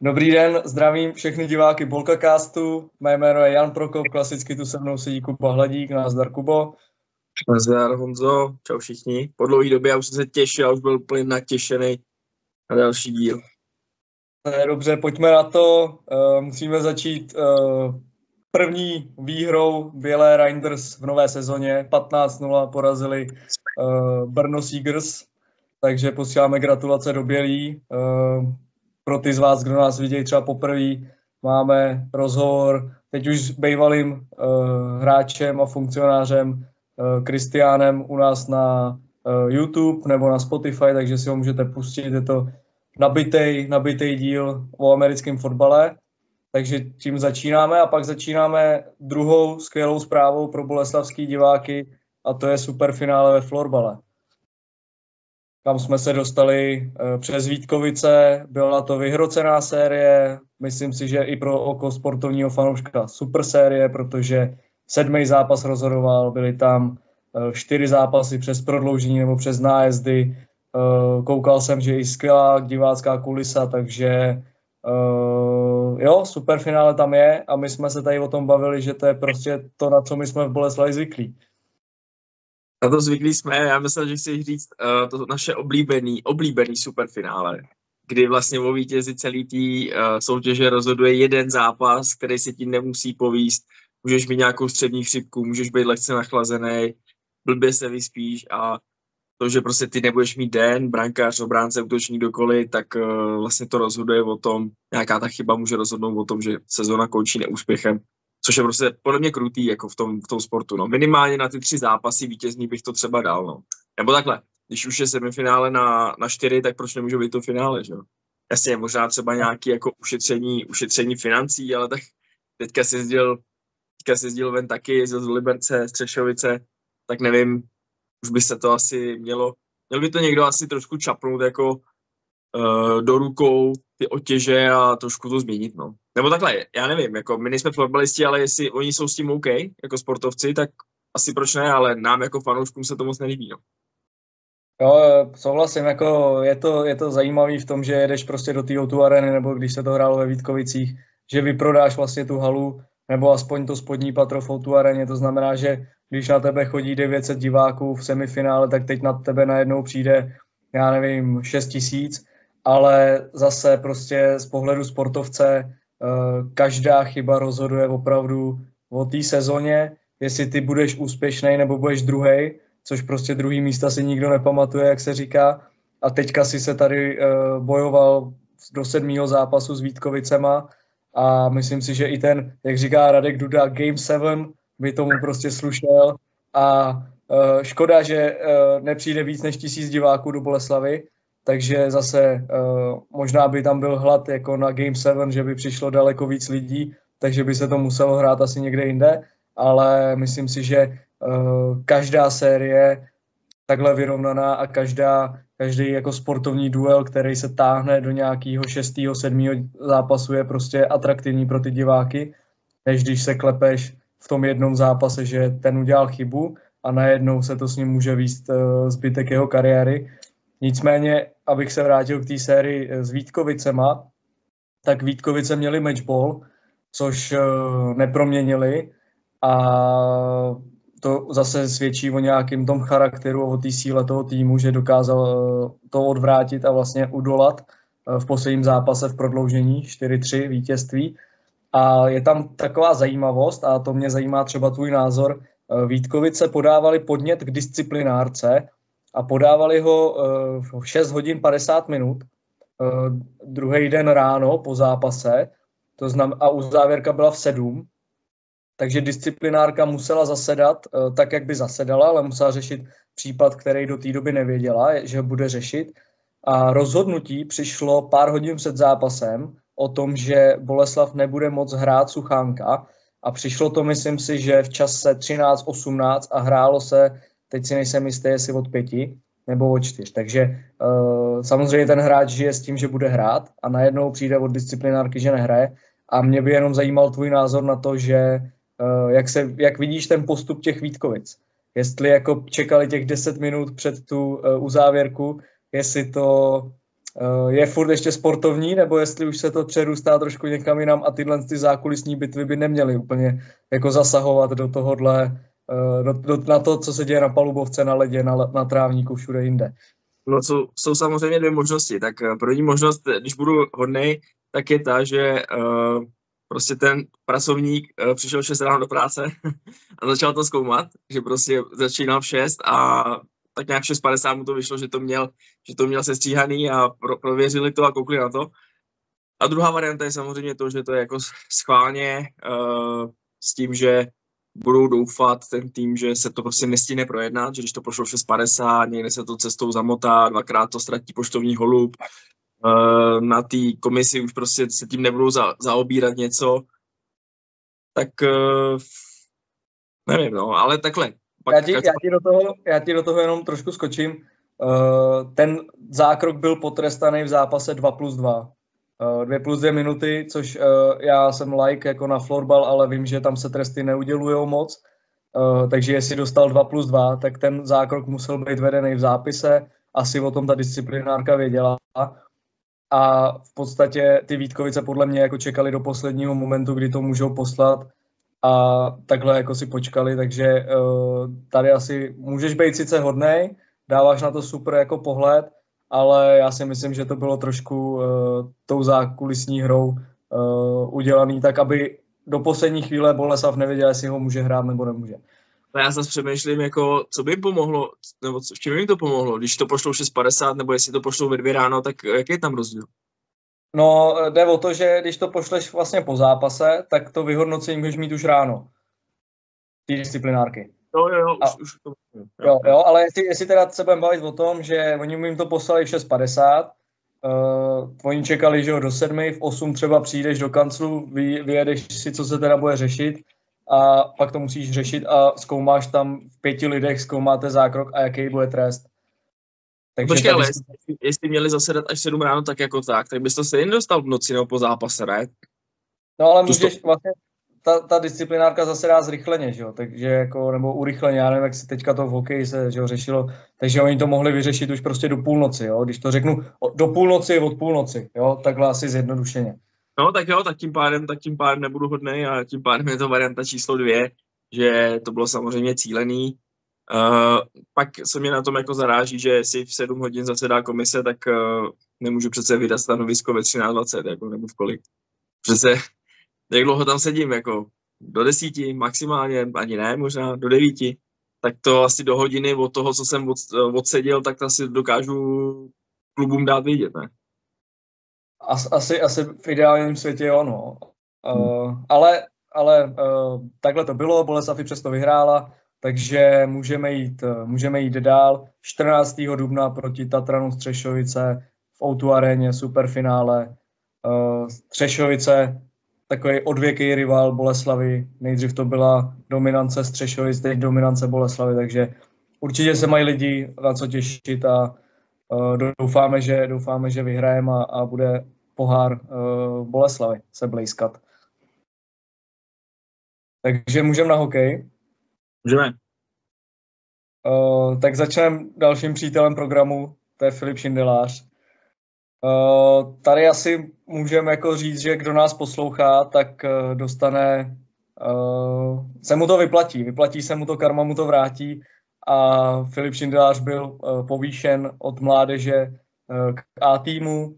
Dobrý den, zdravím všechny diváky Bolkacastu. Mé jméno je Jan Prokop, klasicky tu se mnou sedí Kuba Hladík. Nazdar Kubo. Nazdar Honzo, čau všichni. Po dlouhé době já už jsem se těšil, už byl úplně natěšený na další díl. Dobře, pojďme na to. Uh, musíme začít uh, první výhrou Bělé Reinders v nové sezóně. 15-0 porazili Brno Seegers, takže posíláme gratulace do Bělí. Pro ty z vás, kdo nás vidějí třeba poprvé, máme rozhovor teď už s bývalým uh, hráčem a funkcionářem Kristiánem uh, u nás na uh, YouTube nebo na Spotify, takže si ho můžete pustit. Je to nabitej, nabitej díl o americkém fotbale. Takže tím začínáme a pak začínáme druhou skvělou zprávou pro boleslavský diváky a to je superfinále ve florbale kam jsme se dostali eh, přes Vítkovice. Byla to vyhrocená série, myslím si, že i pro oko sportovního fanouška super série, protože sedmý zápas rozhodoval, byly tam eh, čtyři zápasy přes prodloužení nebo přes nájezdy. Eh, koukal jsem, že i skvělá divácká kulisa, takže jo, super finále tam je a my jsme se tady o tom bavili, že to je prostě to, na co my jsme v Boleslavi zvyklí. Na to zvyklí jsme, já myslím, že chci říct uh, to naše oblíbený, oblíbený superfinále, kdy vlastně o vítězi celý té uh, soutěže rozhoduje jeden zápas, který se ti nemusí povíst. Můžeš mít nějakou střední chřipku, můžeš být lehce nachlazený, blbě se vyspíš a to, že prostě ty nebudeš mít den, brankář, obránce, útočník dokoliv, tak uh, vlastně to rozhoduje o tom, nějaká ta chyba může rozhodnout o tom, že sezona končí neúspěchem což je prostě podle mě krutý jako v tom, v tom sportu. No. Minimálně na ty tři zápasy vítězný bych to třeba dal. No. Nebo takhle, když už je semifinále na, na čtyři, tak proč nemůžu být to finále, že jo? Jasně, možná třeba nějaké jako ušetření, ušetření financí, ale tak teďka si jezdil, teďka si jezdil ven taky, jezdil z Liberce, Střešovice, tak nevím, už by se to asi mělo, měl by to někdo asi trošku čapnout jako uh, do rukou ty otěže a trošku to změnit, no. Nebo takhle, já nevím, jako my nejsme fotbalisti, ale jestli oni jsou s tím OK, jako sportovci, tak asi proč ne, ale nám jako fanouškům se to moc nelíbí, no. Jo, souhlasím, jako je to, je to zajímavý v tom, že jedeš prostě do té o areny, nebo když se to hrálo ve Vítkovicích, že vyprodáš vlastně tu halu, nebo aspoň to spodní patro o areně, to znamená, že když na tebe chodí 900 diváků v semifinále, tak teď na tebe najednou přijde, já nevím, 6 tisíc, ale zase prostě z pohledu sportovce každá chyba rozhoduje opravdu o té sezóně, jestli ty budeš úspěšný nebo budeš druhý, což prostě druhý místa si nikdo nepamatuje, jak se říká. A teďka si se tady uh, bojoval do sedmého zápasu s Vítkovicema a myslím si, že i ten, jak říká Radek Duda, Game 7 by tomu prostě slušel a uh, škoda, že nepřijde víc než tisíc diváků do Boleslavy, takže zase uh, možná by tam byl hlad jako na Game 7, že by přišlo daleko víc lidí, takže by se to muselo hrát asi někde jinde, ale myslím si, že uh, každá série takhle vyrovnaná a každá, každý jako sportovní duel, který se táhne do nějakého šestého, sedmého zápasu je prostě atraktivní pro ty diváky, než když se klepeš v tom jednom zápase, že ten udělal chybu a najednou se to s ním může výst uh, zbytek jeho kariéry. Nicméně abych se vrátil k té sérii s Vítkovicema, tak Vítkovice měli matchball, což uh, neproměnili a to zase svědčí o nějakém tom charakteru, o té síle toho týmu, že dokázal uh, to odvrátit a vlastně udolat v posledním zápase v prodloužení 4-3 vítězství. A je tam taková zajímavost, a to mě zajímá třeba tvůj názor, Vítkovice podávali podnět k disciplinárce, a podávali ho uh, v 6 hodin 50 minut, uh, druhý den ráno po zápase, to znam, a uzávěrka byla v 7, takže disciplinárka musela zasedat uh, tak, jak by zasedala, ale musela řešit případ, který do té doby nevěděla, že ho bude řešit. A rozhodnutí přišlo pár hodin před zápasem o tom, že Boleslav nebude moc hrát Suchánka a přišlo to, myslím si, že v čase 13-18 a hrálo se teď si nejsem jistý, jestli od pěti nebo od čtyř. Takže uh, samozřejmě ten hráč žije s tím, že bude hrát a najednou přijde od disciplinárky, že nehraje. A mě by jenom zajímal tvůj názor na to, že uh, jak, se, jak vidíš ten postup těch Vítkovic. Jestli jako čekali těch 10 minut před tu uh, uzávěrku, jestli to uh, je furt ještě sportovní, nebo jestli už se to přerůstá trošku někam jinam a tyhle ty zákulisní bitvy by neměly úplně jako zasahovat do tohohle, do, do, na to, co se děje na palubovce, na ledě, na, na trávníku, všude jinde. No jsou, jsou samozřejmě dvě možnosti. Tak první možnost, když budu hodnej, tak je ta, že uh, prostě ten pracovník uh, přišel 6 ráno do práce a začal to zkoumat, že prostě začínal v 6 a tak nějak 6.50 mu to vyšlo, že to měl, že to měl sestříhaný a pro, prověřili to a koukli na to. A druhá varianta je samozřejmě to, že to je jako schválně uh, s tím, že budou doufat ten tým, že se to prostě nestíne projednat, že když to pošlo 6.50, někde se to cestou zamotá, dvakrát to ztratí poštovní holub, uh, na té komisi už prostě se tím nebudou za, zaobírat něco, tak uh, nevím, no, ale takhle, pak já, ti, já, ti do toho, já ti do toho jenom trošku skočím. Uh, ten zákrok byl potrestaný v zápase 2 plus 2. Uh, 2 plus 2 minuty, což uh, já jsem like jako na florbal, ale vím, že tam se tresty neudělují moc. Uh, takže jestli dostal 2 plus 2, tak ten zákrok musel být vedený v zápise. Asi o tom ta disciplinárka věděla. A v podstatě ty Vítkovice podle mě jako čekali do posledního momentu, kdy to můžou poslat a takhle jako si počkali, takže tady asi můžeš být sice hodnej, dáváš na to super jako pohled, ale já si myslím, že to bylo trošku uh, tou zákulisní hrou uh, udělaný tak, aby do poslední chvíle Boleslav nevěděl, jestli ho může hrát nebo nemůže. No já zase přemýšlím, jako, co by jim pomohlo, nebo co, v čem jim to pomohlo, když to pošlou 6.50, nebo jestli to pošlou ve dvě ráno, tak jaký je tam rozdíl? No, jde o to, že když to pošleš vlastně po zápase, tak to vyhodnocení můžeš mít už ráno. Ty disciplinárky. Jo, jo, jo, už, už to... Jo, jo, ale jestli, jestli teda se budeme bavit o tom, že oni jim to poslali v 6.50, uh, oni čekali, že jo, do 7, v 8 třeba přijdeš do kanclu, vy, vyjedeš si, co se teda bude řešit a pak to musíš řešit a zkoumáš tam v pěti lidech, zkoumáte zákrok a jaký bude trest. Takže Počkej, ale jestli, jestli měli zasedat až 7 ráno tak jako tak, tak bys to se jen dostal v noci nebo po zápase, ne? No ale můžeš to... vlastně, ta, ta disciplinárka zasedá zrychleně, že jo, takže jako, nebo urychleně, já nevím, jak se teďka to v hokeji se že jo, řešilo, takže oni to mohli vyřešit už prostě do půlnoci, jo, když to řeknu, do půlnoci od půlnoci, jo, takhle asi zjednodušeně. No tak jo, tak tím pádem, tak tím pádem nebudu hodnej a tím pádem je to varianta číslo dvě, že to bylo samozřejmě cílený, Uh, pak se mě na tom jako zaráží, že si v 7 hodin zasedá komise, tak uh, nemůžu přece vydat stanovisko ve 13.20, jako nebo v kolik. Přece, jak dlouho tam sedím, jako do desíti maximálně, ani ne, možná do devíti, tak to asi do hodiny od toho, co jsem od, odseděl, tak to asi dokážu klubům dát vidět, ne? As, asi, asi v ideálním světě jo, no. Uh, ale ale uh, takhle to bylo, Boleslav přesto vyhrála, takže můžeme jít, eh, můžeme jít dál. 14. dubna proti Tatranu Střešovice v Outu aréně, superfinále. Eh, Střešovice, takový odvěký rival Boleslavy. Nejdřív to byla dominance Střešovic, teď dominance Boleslavy, takže určitě se mají lidi na co těšit a eh, doufáme, že, doufáme, že vyhrajeme a, a bude pohár Boleslavy se blízkat. Takže můžeme na hokej. Můžeme. Uh, tak začneme dalším přítelem programu, to je Filip Šindelář. Uh, tady asi můžeme jako říct, že kdo nás poslouchá, tak uh, dostane, uh, se mu to vyplatí, vyplatí se mu to, karma mu to vrátí. A Filip Šindelář byl povýšen od mládeže k A týmu,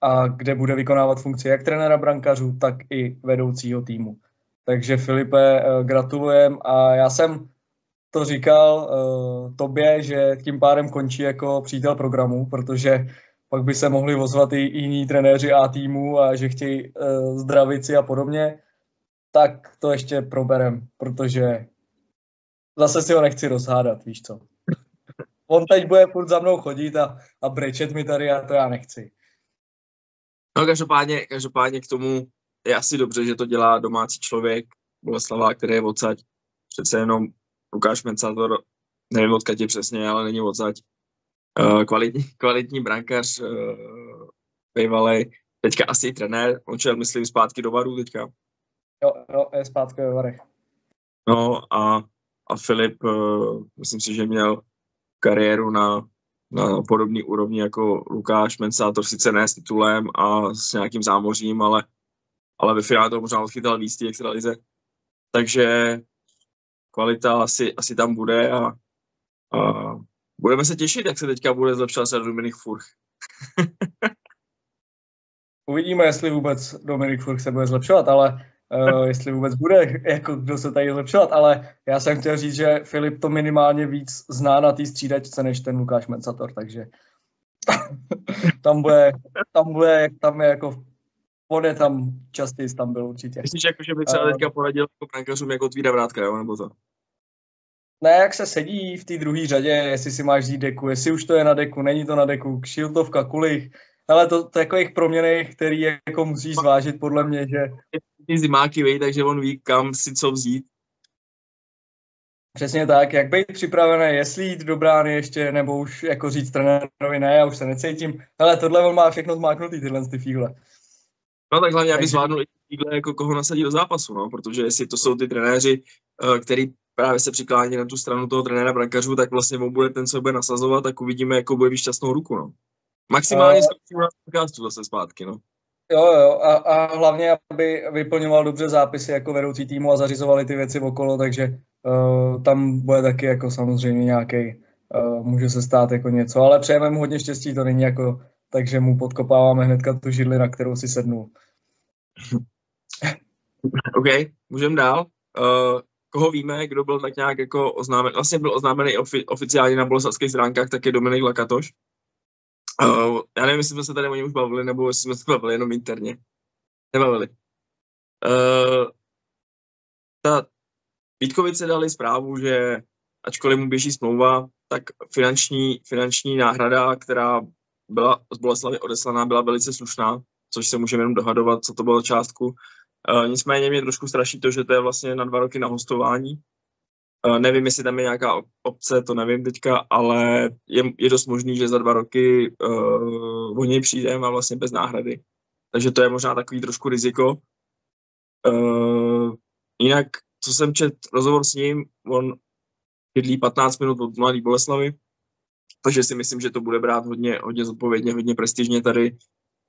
a kde bude vykonávat funkci jak trenéra brankařů, tak i vedoucího týmu. Takže Filipe, eh, gratulujem. A já jsem to říkal tobě, že tím pádem končí jako přítel programu, protože pak by se mohli ozvat i jiní trenéři A týmu a že chtějí uh, zdravit si a podobně, tak to ještě proberem, protože zase si ho nechci rozhádat, víš co. On teď bude furt za mnou chodit a, a brečet mi tady a to já nechci. No každopádně, každopádně k tomu je asi dobře, že to dělá domácí člověk, Boleslava, který je odsaď. Přece jenom Lukáš Mencator, nevím odkud je přesně, ale není odsaď. Uh, kvalitní, kvalitní brankář, uh, bývalý, teďka asi i trenér, on šel, myslím, zpátky do Varu teďka. Jo, jo, je zpátky ve Varech. No a, a Filip, uh, myslím si, že měl kariéru na na podobný úrovni jako Lukáš Mensátor, sice ne s titulem a s nějakým zámořím, ale, ale ve finále to možná odchytal víc té extralize. Takže kvalita asi, asi tam bude a, a budeme se těšit, jak se teďka bude zlepšovat se Dominik Furch. Uvidíme, jestli vůbec Dominik Furch se bude zlepšovat, ale uh, jestli vůbec bude, jako kdo se tady zlepšovat, ale já jsem chtěl říct, že Filip to minimálně víc zná na té střídačce, než ten Lukáš Mensator, takže tam bude, tam bude, tam je jako on je tam častěji tam byl určitě. Myslíš, jako, že by třeba uh, teďka poradil jako brankařům jako Otvíra Vrátka, jo, nebo to? Ne, jak se sedí v té druhé řadě, jestli si máš vzít deku, jestli už to je na deku, není to na deku, kšiltovka, kulich, ale to, to jako jich proměny, který jako musíš zvážit podle mě, že... Zimáky, vej, takže on ví, kam si co vzít. Přesně tak, jak být připravený, jestli jít do brány ještě, nebo už jako říct trenérovi, ne, já už se necítím. Ale tohle on má všechno zmáknutý, tyhle ty fígle. No tak hlavně, aby zvládnul i fígle, jako koho nasadí do zápasu, no, protože jestli to jsou ty trenéři, uh, který právě se přiklání na tu stranu toho trenéra brankařů, tak vlastně on bude ten, co bude nasazovat, tak uvidíme, jako bude mít šťastnou ruku, no. Maximálně uh, na podcastu zase zpátky, no. Jo, jo, a, a hlavně, aby vyplňoval dobře zápisy jako vedoucí týmu a zařizovali ty věci okolo, takže uh, tam bude taky jako samozřejmě nějaký, uh, může se stát jako něco, ale přejeme mu hodně štěstí, to není jako, takže mu podkopáváme hnedka tu židli, na kterou si sednul. OK, můžeme dál. Uh, koho víme, kdo byl tak nějak jako oznámen, vlastně byl oznámený ofi, oficiálně na boleslavských stránkách, tak je Dominik Lakatoš. Uh, já nevím, jestli jsme se tady o něm už bavili, nebo jestli jsme se bavili jenom interně. Nebavili. Uh, ta Vítkovice dali zprávu, že ačkoliv mu běží smlouva, tak finanční, finanční náhrada, která byla z Boleslavy odeslaná, byla velice slušná, což se můžeme jenom dohadovat, co to bylo částku. Uh, nicméně mě trošku straší to, že to je vlastně na dva roky na hostování, Uh, nevím, jestli tam je nějaká obce, to nevím teďka, ale je, je dost možný, že za dva roky uh, o něj přijdeme a vlastně bez náhrady. Takže to je možná takový trošku riziko. Uh, jinak, co jsem čet rozhovor s ním, on bydlí 15 minut od Mladé Boleslavy, takže si myslím, že to bude brát hodně, hodně zodpovědně, hodně prestižně tady.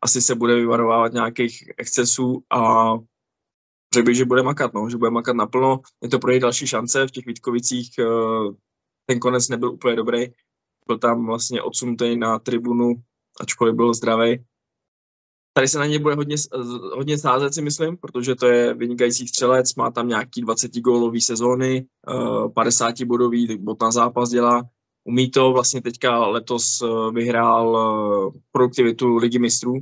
Asi se bude vyvarovávat nějakých excesů a řekl bych, že bude makat, no, že bude makat naplno. Je to pro něj další šance v těch Vítkovicích. Eh, ten konec nebyl úplně dobrý. Byl tam vlastně odsunutý na tribunu, ačkoliv byl zdravý. Tady se na něj bude hodně, hodně sázet, si myslím, protože to je vynikající střelec, má tam nějaký 20 gólový sezóny, 50 eh, bodový, bod na zápas dělá. Umí to, vlastně teďka letos eh, vyhrál produktivitu ligy mistrů,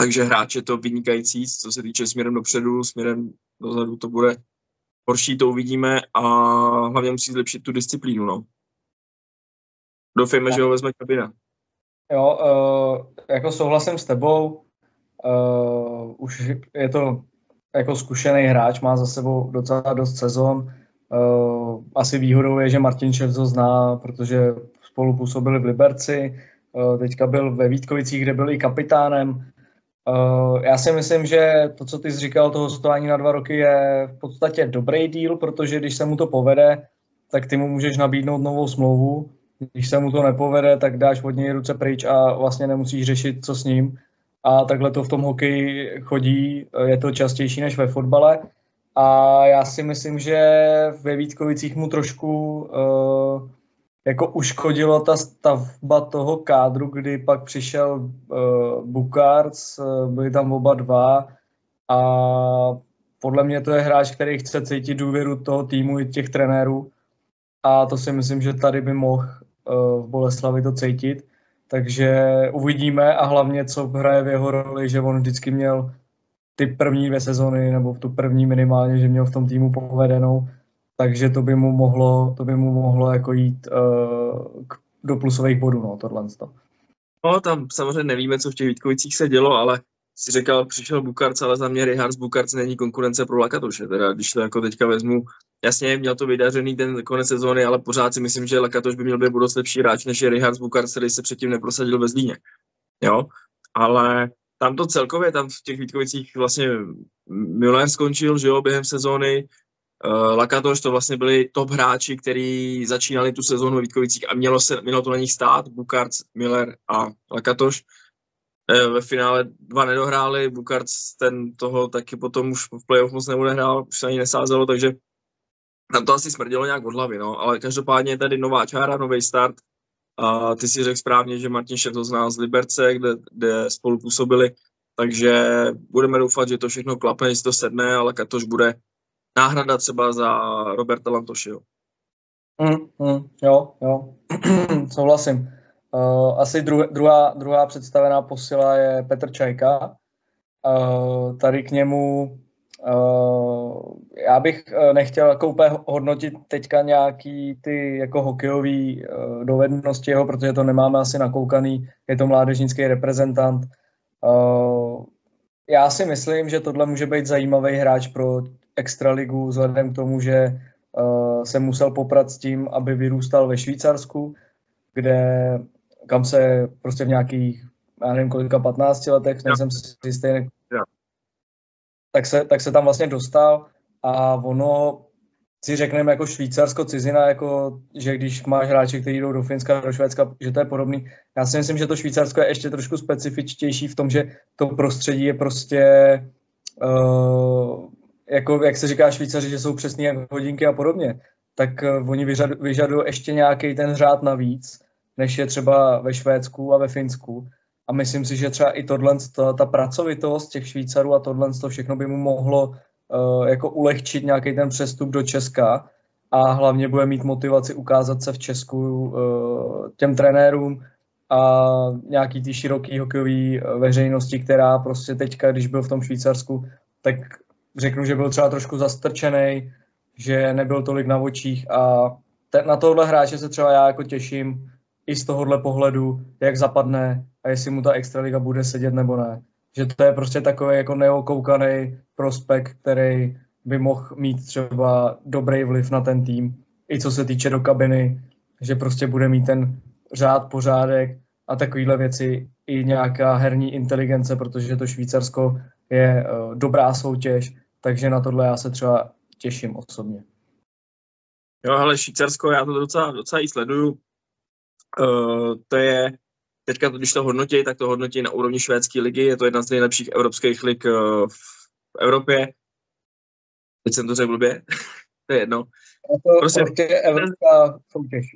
takže hráč je to vynikající, co se týče směrem dopředu, směrem dozadu to bude horší, to uvidíme a hlavně musí zlepšit tu disciplínu. No. Doufejme, že ho vezme kabina. Jo, uh, jako souhlasím s tebou. Uh, už je to jako zkušený hráč, má za sebou docela dost sezon. Uh, asi výhodou je, že Martin Ševzo zná, protože spolu působili v Liberci. Uh, teďka byl ve Vítkovicích, kde byl i kapitánem. Uh, já si myslím, že to, co ty jsi říkal, to hostování na dva roky je v podstatě dobrý díl, protože když se mu to povede, tak ty mu můžeš nabídnout novou smlouvu. Když se mu to nepovede, tak dáš od něj ruce pryč a vlastně nemusíš řešit, co s ním. A takhle to v tom hokeji chodí, je to častější než ve fotbale. A já si myslím, že ve Vítkovicích mu trošku uh, jako uškodilo ta stavba toho kádru, kdy pak přišel uh, Bukarc, uh, byli tam oba dva a podle mě to je hráč, který chce cítit důvěru toho týmu i těch trenérů a to si myslím, že tady by mohl uh, v Boleslavi to cítit. Takže uvidíme a hlavně, co hraje v jeho roli, že on vždycky měl ty první dvě sezony, nebo tu první minimálně, že měl v tom týmu povedenou, takže to by mu mohlo, to by mu mohlo jako jít uh, k, do plusových bodů, no, tohle. No, tam samozřejmě nevíme, co v těch Vítkovicích se dělo, ale si říkal, přišel Bukarc, ale za mě Richards Bukarc není konkurence pro Lakatoše. Teda, když to jako teďka vezmu, jasně měl to vydařený ten konec sezóny, ale pořád si myslím, že Lakatoš by měl být budoucí lepší hráč, než je Richards Bukarc, který se předtím neprosadil ve Zlíně. Jo, ale tam to celkově, tam v těch Vítkovicích vlastně Müller skončil, že jo, během sezóny, Lakatoš to vlastně byli top hráči, kteří začínali tu sezónu ve Vítkovicích a mělo, se, mělo to na nich stát, Bukart, Miller a Lakatoš. Uh, ve finále dva nedohráli, Bukart ten toho taky potom už v playoff moc neodehrál, už se ani nesázelo, takže tam to asi smrdilo nějak od hlavy, no. ale každopádně je tady nová čára, nový start. A ty si řekl správně, že Martin Šef to zná z Liberce, kde, kde spolu působili, takže budeme doufat, že to všechno klapne, že to sedne, ale Katoš bude náhrada třeba za Roberta Lantošiho. Mm, mm, jo, jo, souhlasím. Uh, asi dru, druhá, druhá představená posila je Petr Čajka. Uh, tady k němu uh, já bych nechtěl jako úplně hodnotit teďka nějaký ty jako hokejový uh, dovednosti jeho, protože to nemáme asi nakoukaný. Je to mládežnický reprezentant. Uh, já si myslím, že tohle může být zajímavý hráč pro extraligu vzhledem k tomu, že uh, se musel poprat s tím, aby vyrůstal ve Švýcarsku, kde kam se prostě v nějakých, já nevím kolika, 15 letech, nejsem si jistý, tak se, tak se tam vlastně dostal a ono si řekneme jako Švýcarsko cizina, jako, že když máš hráče, kteří jdou do Finska, do Švédska, že to je podobný. Já si myslím, že to Švýcarsko je ještě trošku specifičtější v tom, že to prostředí je prostě uh, jako, jak se říká Švýcaři, že jsou přesný jak hodinky a podobně, tak uh, oni vyžadují vyžadu ještě nějaký ten řád navíc, než je třeba ve Švédsku a ve Finsku. A myslím si, že třeba i tohle, ta, ta pracovitost těch Švýcarů a tohle, to všechno by mu mohlo uh, jako ulehčit nějaký ten přestup do Česka a hlavně bude mít motivaci ukázat se v Česku uh, těm trenérům a nějaký ty široký hokejový veřejnosti, která prostě teďka, když byl v tom Švýcarsku, tak řeknu, že byl třeba trošku zastrčený, že nebyl tolik na očích a te, na tohle hráče se třeba já jako těším i z tohohle pohledu, jak zapadne a jestli mu ta extraliga bude sedět nebo ne. Že to je prostě takový jako neokoukaný prospekt, který by mohl mít třeba dobrý vliv na ten tým, i co se týče do kabiny, že prostě bude mít ten řád, pořádek a takovéhle věci, i nějaká herní inteligence, protože to Švýcarsko je uh, dobrá soutěž, takže na tohle já se třeba těším osobně. Jo, ale Švýcarsko, já to docela, docela i sleduju. Uh, to je, teďka, když to hodnotí, tak to hodnotí na úrovni švédské ligy, je to jedna z nejlepších evropských lig uh, v Evropě. Teď jsem to řekl blbě, to je jedno. Je to prostě, prostě evropská soutěž.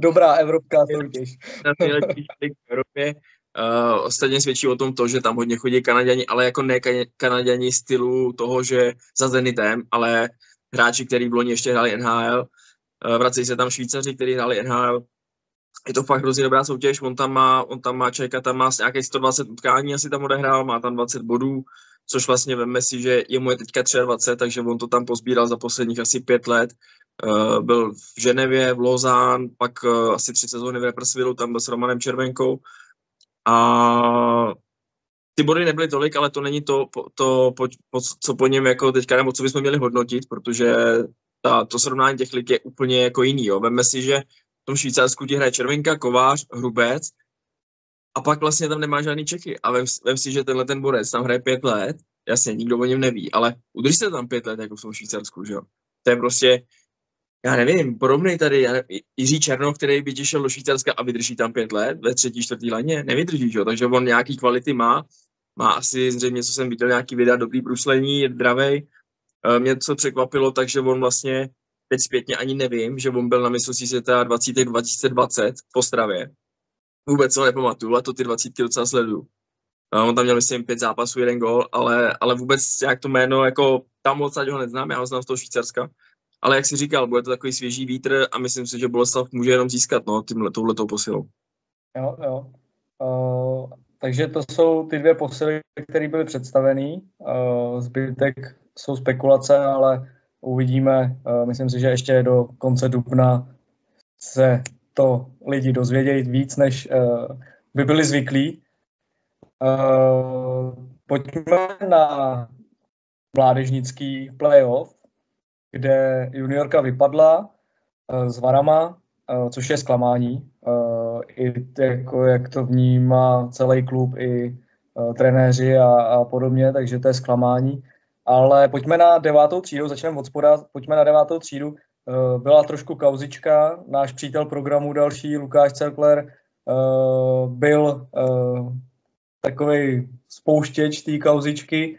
Dobrá evropská soutěž. Na nejlepší lig v Evropě. Uh, ostatně svědčí o tom to, že tam hodně chodí Kanaděni, ale jako ne Kanaděni stylu toho, že za Zenitem, ale hráči, kteří v loni ještě hráli NHL. Uh, vracejí se tam Švýcaři, kteří hráli NHL. Je to fakt hrozně dobrá soutěž, on tam má, on tam má Čajka, tam má nějakých 120 utkání, asi tam odehrál, má tam 20 bodů, což vlastně veme si, že jemu je teďka 23, takže on to tam pozbíral za posledních asi pět let. Uh, byl v Ženevě, v Lozán, pak uh, asi tři sezóny v Repressvillu, tam byl s Romanem Červenkou a ty body nebyly tolik, ale to není to, to po, po, co po něm jako teďka, nebo co bychom měli hodnotit, protože ta, to srovnání těch lig je úplně jako jiný. Jo. Vemme si, že v tom Švýcarsku ti hraje Červenka, Kovář, Hrubec a pak vlastně tam nemá žádný Čechy. A vem, vem si, že tenhle ten borec tam hraje pět let, jasně, nikdo o něm neví, ale udrž se tam pět let jako v tom Švýcarsku, že jo. To je prostě, já nevím, podobný tady já nevím, Jiří Černo, který by těšil do Švýcarska a vydrží tam pět let ve třetí, čtvrtý laně, nevydrží, že? takže on nějaký kvality má, má asi zřejmě, co jsem viděl, nějaký videa, dobrý bruslení, je dravej. E, mě co překvapilo, takže on vlastně teď zpětně ani nevím, že on byl na mistrovství světa 20. 2020 v Ostravě. Vůbec ho nepamatuju, ale to ty 20 docela sleduju. E, on tam měl, myslím, pět zápasů, jeden gol, ale, ale vůbec jak to jméno, jako tam moc ho neznám, já ho znám z toho Švýcarska ale jak jsi říkal, bude to takový svěží vítr a myslím si, že Boleslav může jenom získat no, tímhle, touhletou posilou. Jo, jo. Uh, takže to jsou ty dvě posily, které byly představeny. Uh, zbytek jsou spekulace, ale uvidíme. Uh, myslím si, že ještě do konce dubna se to lidi dozvědějí víc, než uh, by byli zvyklí. Uh, pojďme na mládežnický playoff kde juniorka vypadla uh, s Varama, uh, což je zklamání. Uh, I jako, jak to vnímá celý klub, i trenéři a, a podobně, takže to je zklamání. Ale pojďme na devátou třídu, začneme od spoda, pojďme na devátou třídu. Eh, byla trošku kauzička, náš přítel programu další, Lukáš Cerkler, eh, byl eh, takový spouštěč té kauzičky.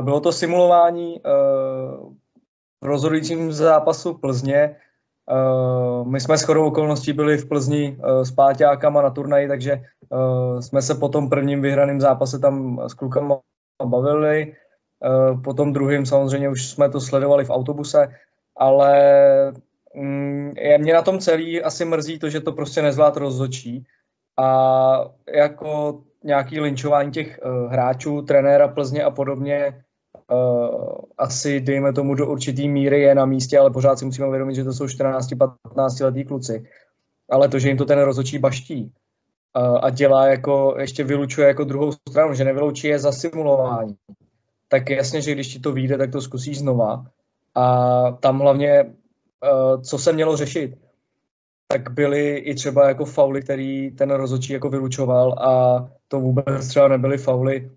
Bylo to simulování rozhodujícím zápasu Plzně. My jsme s chodou okolností byli v Plzni s Páťákama na turnaji, takže jsme se po tom prvním vyhraném zápase tam s klukama bavili. Po tom druhým samozřejmě už jsme to sledovali v autobuse ale mm, je, mě na tom celý asi mrzí to, že to prostě nezvlád rozhočí a jako nějaký linčování těch hráčů, trenéra Plzně a podobně asi dejme tomu do určitý míry je na místě, ale pořád si musíme uvědomit, že to jsou 14-15 letý kluci. Ale to, že jim to ten rozhodčí baští uh, a dělá jako, ještě vylučuje jako druhou stranu, že nevyloučí je za simulování, tak jasně, že když ti to vyjde, tak to zkusíš znova a tam hlavně, eh, co se mělo řešit, tak byly i třeba jako fauly, který ten rozhodčí jako vylučoval a to vůbec třeba nebyly fauly.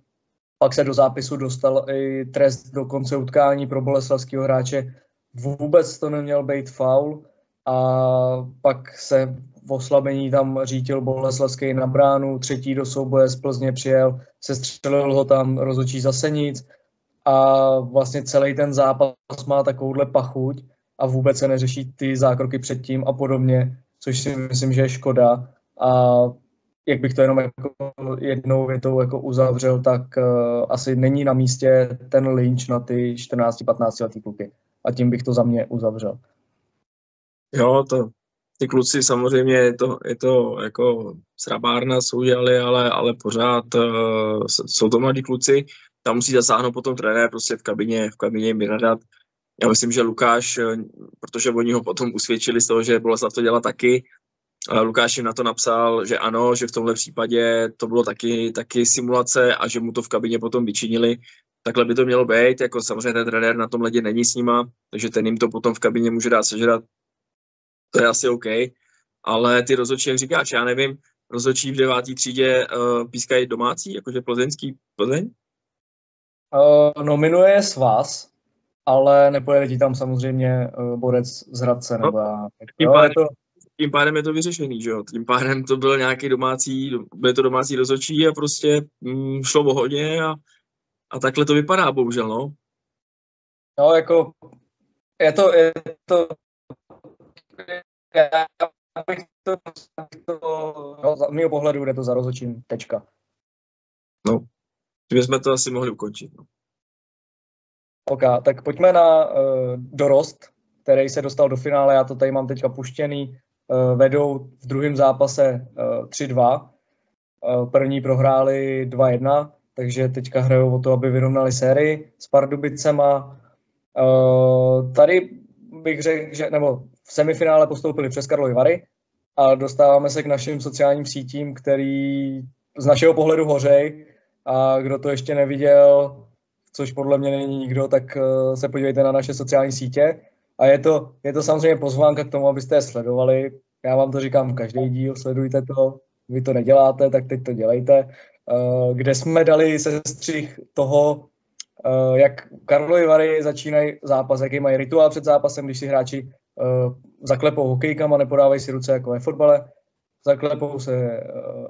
Pak se do zápisu dostal i trest do konce utkání pro boleslavského hráče. Vůbec to neměl být faul a pak se v oslabení tam řítil Boleslavský na bránu, třetí do souboje z Plzně přijel, sestřelil ho tam rozhodčí zase nic a vlastně celý ten zápas má takovouhle pachuť a vůbec se neřeší ty zákroky předtím a podobně, což si myslím, že je škoda. A jak bych to jenom jako jednou větou jako uzavřel, tak uh, asi není na místě ten lynč na ty 14-15 letý kluky. A tím bych to za mě uzavřel. Jo, to, ty kluci samozřejmě je to, je to jako srabárna, jsou dělali, ale, ale pořád uh, jsou to mladí kluci tam musí zasáhnout potom trenér prostě v kabině, v kabině jim vynadat. Já myslím, že Lukáš, eh, protože oni ho potom usvědčili z toho, že Boleslav to dělá taky, Lukáš jim na to napsal, že ano, že v tomhle případě to bylo taky, taky simulace a že mu to v kabině potom vyčinili. Takhle by to mělo být, jako samozřejmě ten trenér na tom ledě není s nima, takže ten jim to potom v kabině může dát sežrat. To je asi OK. Ale ty rozhodčí, jak říkáš, já nevím, rozhodčí v devátý třídě uh, pískají domácí, jakože plzeňský Plzeň? Uh, nominuje vás, ale nepojede ti tam samozřejmě uh, borec z Hradce. No, nebo já. Tím, pádem, to... tím pádem je to vyřešený, že jo? Tím pádem to byl nějaký domácí, byl to domácí rozhodčí a prostě mm, šlo o hodně a, a takhle to vypadá, bohužel, no. No, jako je to, je to já bych to, to no, z mého pohledu jde to za rozhodčím, tečka. No, tím jsme to asi mohli ukončit. No. OK, tak pojďme na uh, dorost, který se dostal do finále, já to tady mám teďka puštěný, vedou v druhém zápase uh, 3-2, uh, první prohráli 2-1, takže teďka hrajou o to, aby vyrovnali sérii s Pardubicema. Tady bych řekl, že, nebo v semifinále postoupili přes Karlovy Vary a dostáváme se k našim sociálním sítím, který z našeho pohledu hořej, a kdo to ještě neviděl, což podle mě není nikdo, tak eh, se podívejte na naše sociální sítě. A je to, je to samozřejmě pozvánka k tomu, abyste je sledovali. Já vám to říkám každý díl, sledujte to. Vy to neděláte, tak teď to dělejte. Eh, kde jsme dali sestřih toho, eh, jak Karlovy Vary začínají zápas, jaký mají rituál před zápasem, když si hráči zaklepou hokejkama, nepodávají si ruce jako ve fotbale, zaklepou se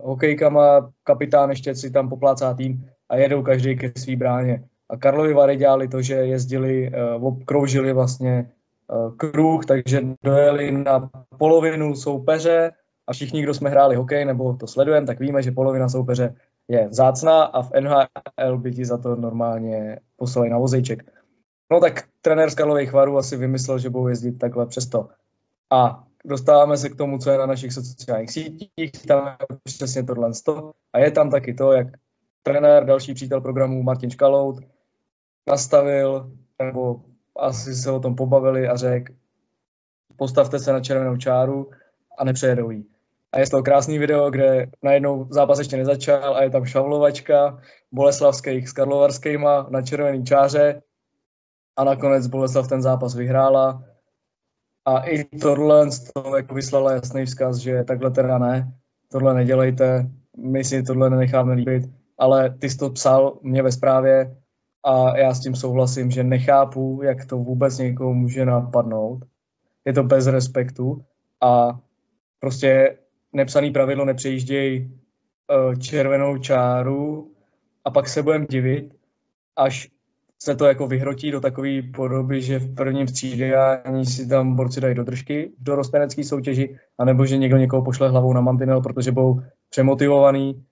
hokejkama, kapitán ještě si tam poplácá tým a jedou každý ke svý bráně. A Karlovi Vary dělali to, že jezdili, obkroužili vlastně kruh, takže dojeli na polovinu soupeře a všichni, kdo jsme hráli hokej nebo to sledujeme, tak víme, že polovina soupeře je vzácná a v NHL by ti za to normálně poslali na vozejček. No tak trenér z Karlových varů asi vymyslel, že budou jezdit takhle přesto. A dostáváme se k tomu, co je na našich sociálních sítích, tam je přesně tohle. A je tam taky to, jak trenér, další přítel programu Martin Škalout nastavil, nebo asi se o tom pobavili a řekl, postavte se na červenou čáru a nepřejedou jí. A je to krásný video, kde najednou zápas ještě nezačal a je tam šavlovačka Boleslavských s Karlovarskýma na červený čáře a nakonec Boleslav ten zápas vyhrála a i tohle toho jako vyslala jasný vzkaz, že takhle teda ne, tohle nedělejte, my si tohle nenecháme líbit, ale ty jsi to psal mě ve zprávě, a já s tím souhlasím, že nechápu, jak to vůbec někoho může napadnout. Je to bez respektu a prostě nepsaný pravidlo nepřejížděj uh, červenou čáru a pak se budeme divit, až se to jako vyhrotí do takové podoby, že v prvním střídání si tam borci dají do držky v dorostenecké soutěži, anebo že někdo někoho pošle hlavou na mantinel, protože budou přemotivovaný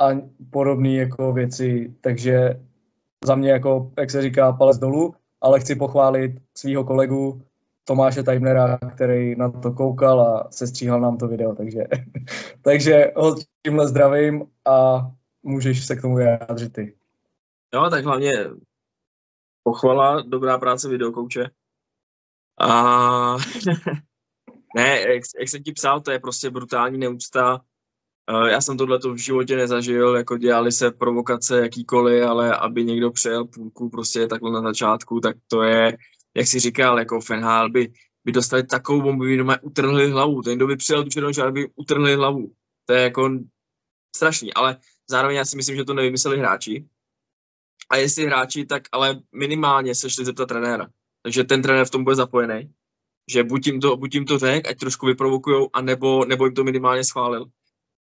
a podobné jako věci. Takže za mě jako, jak se říká, palec dolů, ale chci pochválit svého kolegu Tomáše Tajmnera, který na to koukal a sestříhal nám to video, takže, takže ho tímhle zdravím a můžeš se k tomu vyjádřit ty. Jo, tak hlavně pochvala, dobrá práce videokouče. A ne, jak, jak jsem ti psal, to je prostě brutální neúcta. Uh, já jsem tohle v životě nezažil, jako dělali se provokace jakýkoliv, ale aby někdo přejel půlku prostě takhle na začátku, tak to je, jak si říkal, jako Fenhal by, by dostali takovou bombu, by doma utrhli hlavu. Ten, kdo by přijel tu černou by utrhli hlavu. To je jako strašný, ale zároveň já si myslím, že to nevymysleli hráči, a jestli hráči, tak ale minimálně se šli zeptat trenéra. Takže ten trenér v tom bude zapojený, že buď jim to, buď jim to řek, ať trošku vyprovokujou, anebo, nebo jim to minimálně schválil.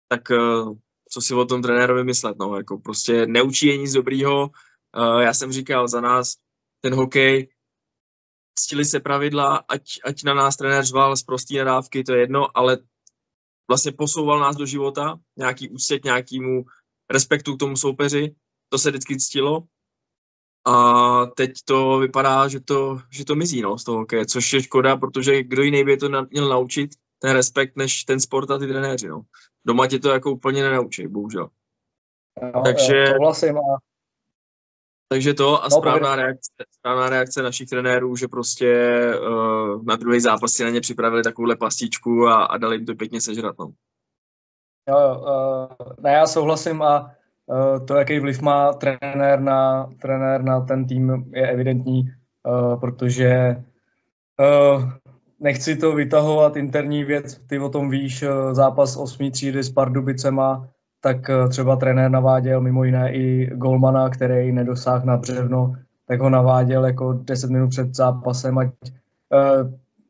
Tak uh, co si o tom trenérovi myslet, no, jako prostě neučí je nic dobrýho. Uh, já jsem říkal za nás, ten hokej, ctili se pravidla, ať, ať na nás trenér řval z prostý nadávky, to je jedno, ale vlastně posouval nás do života, nějaký ústěk, nějakýmu respektu k tomu soupeři to se vždycky ctilo. A teď to vypadá, že to, že to mizí no, z toho hokeje, což je škoda, protože kdo jiný by to na, měl naučit, ten respekt, než ten sport a ty trenéři. No. Doma ti to jako úplně nenaučí, bohužel. No, takže, to má... takže to a no, správná, reakce, správná reakce našich trenérů, že prostě uh, na druhý zápas si na ně připravili takovouhle pastičku a, a dali jim to pěkně sežrat. No. Jo, uh, ne, já souhlasím a Eh, to, jaký vliv má trenér na, trenér na ten tým, je evidentní, eh, protože eh, nechci to vytahovat, interní věc, ty o tom víš, zápas osmý třídy s Pardubicema, tak třeba trenér naváděl mimo jiné i Golmana, který nedosáhl na břevno, tak ho naváděl jako 10 minut před zápasem, ať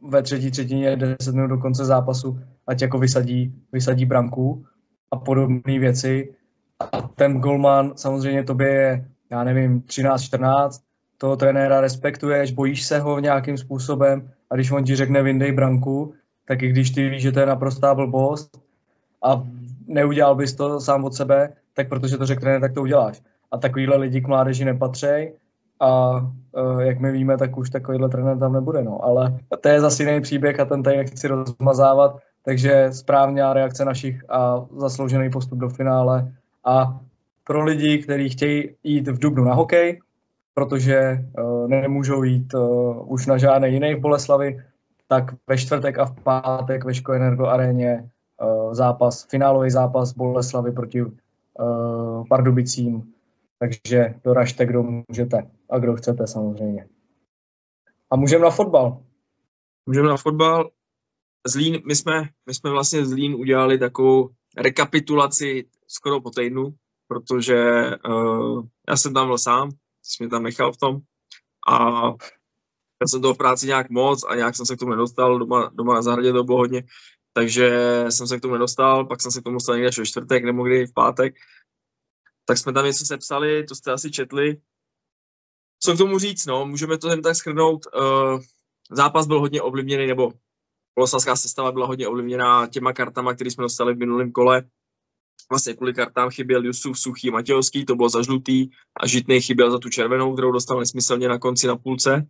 ve třetí třetině 10 minut do konce zápasu, ať jako vysadí, vysadí branku a podobné věci. A ten golman samozřejmě tobě je, já nevím, 13-14, toho trenéra respektuješ, bojíš se ho nějakým způsobem a když on ti řekne vyndej branku, tak i když ty víš, že to je naprostá blbost a neudělal bys to sám od sebe, tak protože to řekne tak to uděláš. A takovýhle lidi k mládeži nepatří a uh, jak my víme, tak už takovýhle trenér tam nebude. No. Ale to je zase jiný příběh a ten tady nechci rozmazávat, takže správná reakce našich a zasloužený postup do finále a pro lidi, kteří chtějí jít v Dubnu na hokej, protože uh, nemůžou jít uh, už na žádné jiné Boleslavy, tak ve čtvrtek a v pátek ve Ško Energo aréně uh, zápas, finálový zápas Boleslavy proti uh, Pardubicím. Takže doražte, kdo můžete a kdo chcete samozřejmě. A můžeme na fotbal. Můžeme na fotbal. Zlín, my jsme, my jsme vlastně Zlín udělali takovou rekapitulaci skoro po týdnu, protože uh, já jsem tam byl sám, jsi mě tam nechal v tom a já jsem toho v práci nějak moc a nějak jsem se k tomu nedostal, doma, doma na zahradě to bylo hodně, takže jsem se k tomu nedostal, pak jsem se k tomu dostal někde až čtvrtek nebo kdy v pátek, tak jsme tam něco sepsali, to jste asi četli. Co k tomu říct, no, můžeme to jen tak schrnout. Uh, zápas byl hodně ovlivněný, nebo poloslavská sestava byla hodně ovlivněná těma kartama, které jsme dostali v minulém kole. Vlastně kvůli kartám chyběl Jusuf, Suchý, Matějovský, to bylo za žlutý a Žitný chyběl za tu červenou, kterou dostal nesmyslně na konci na půlce.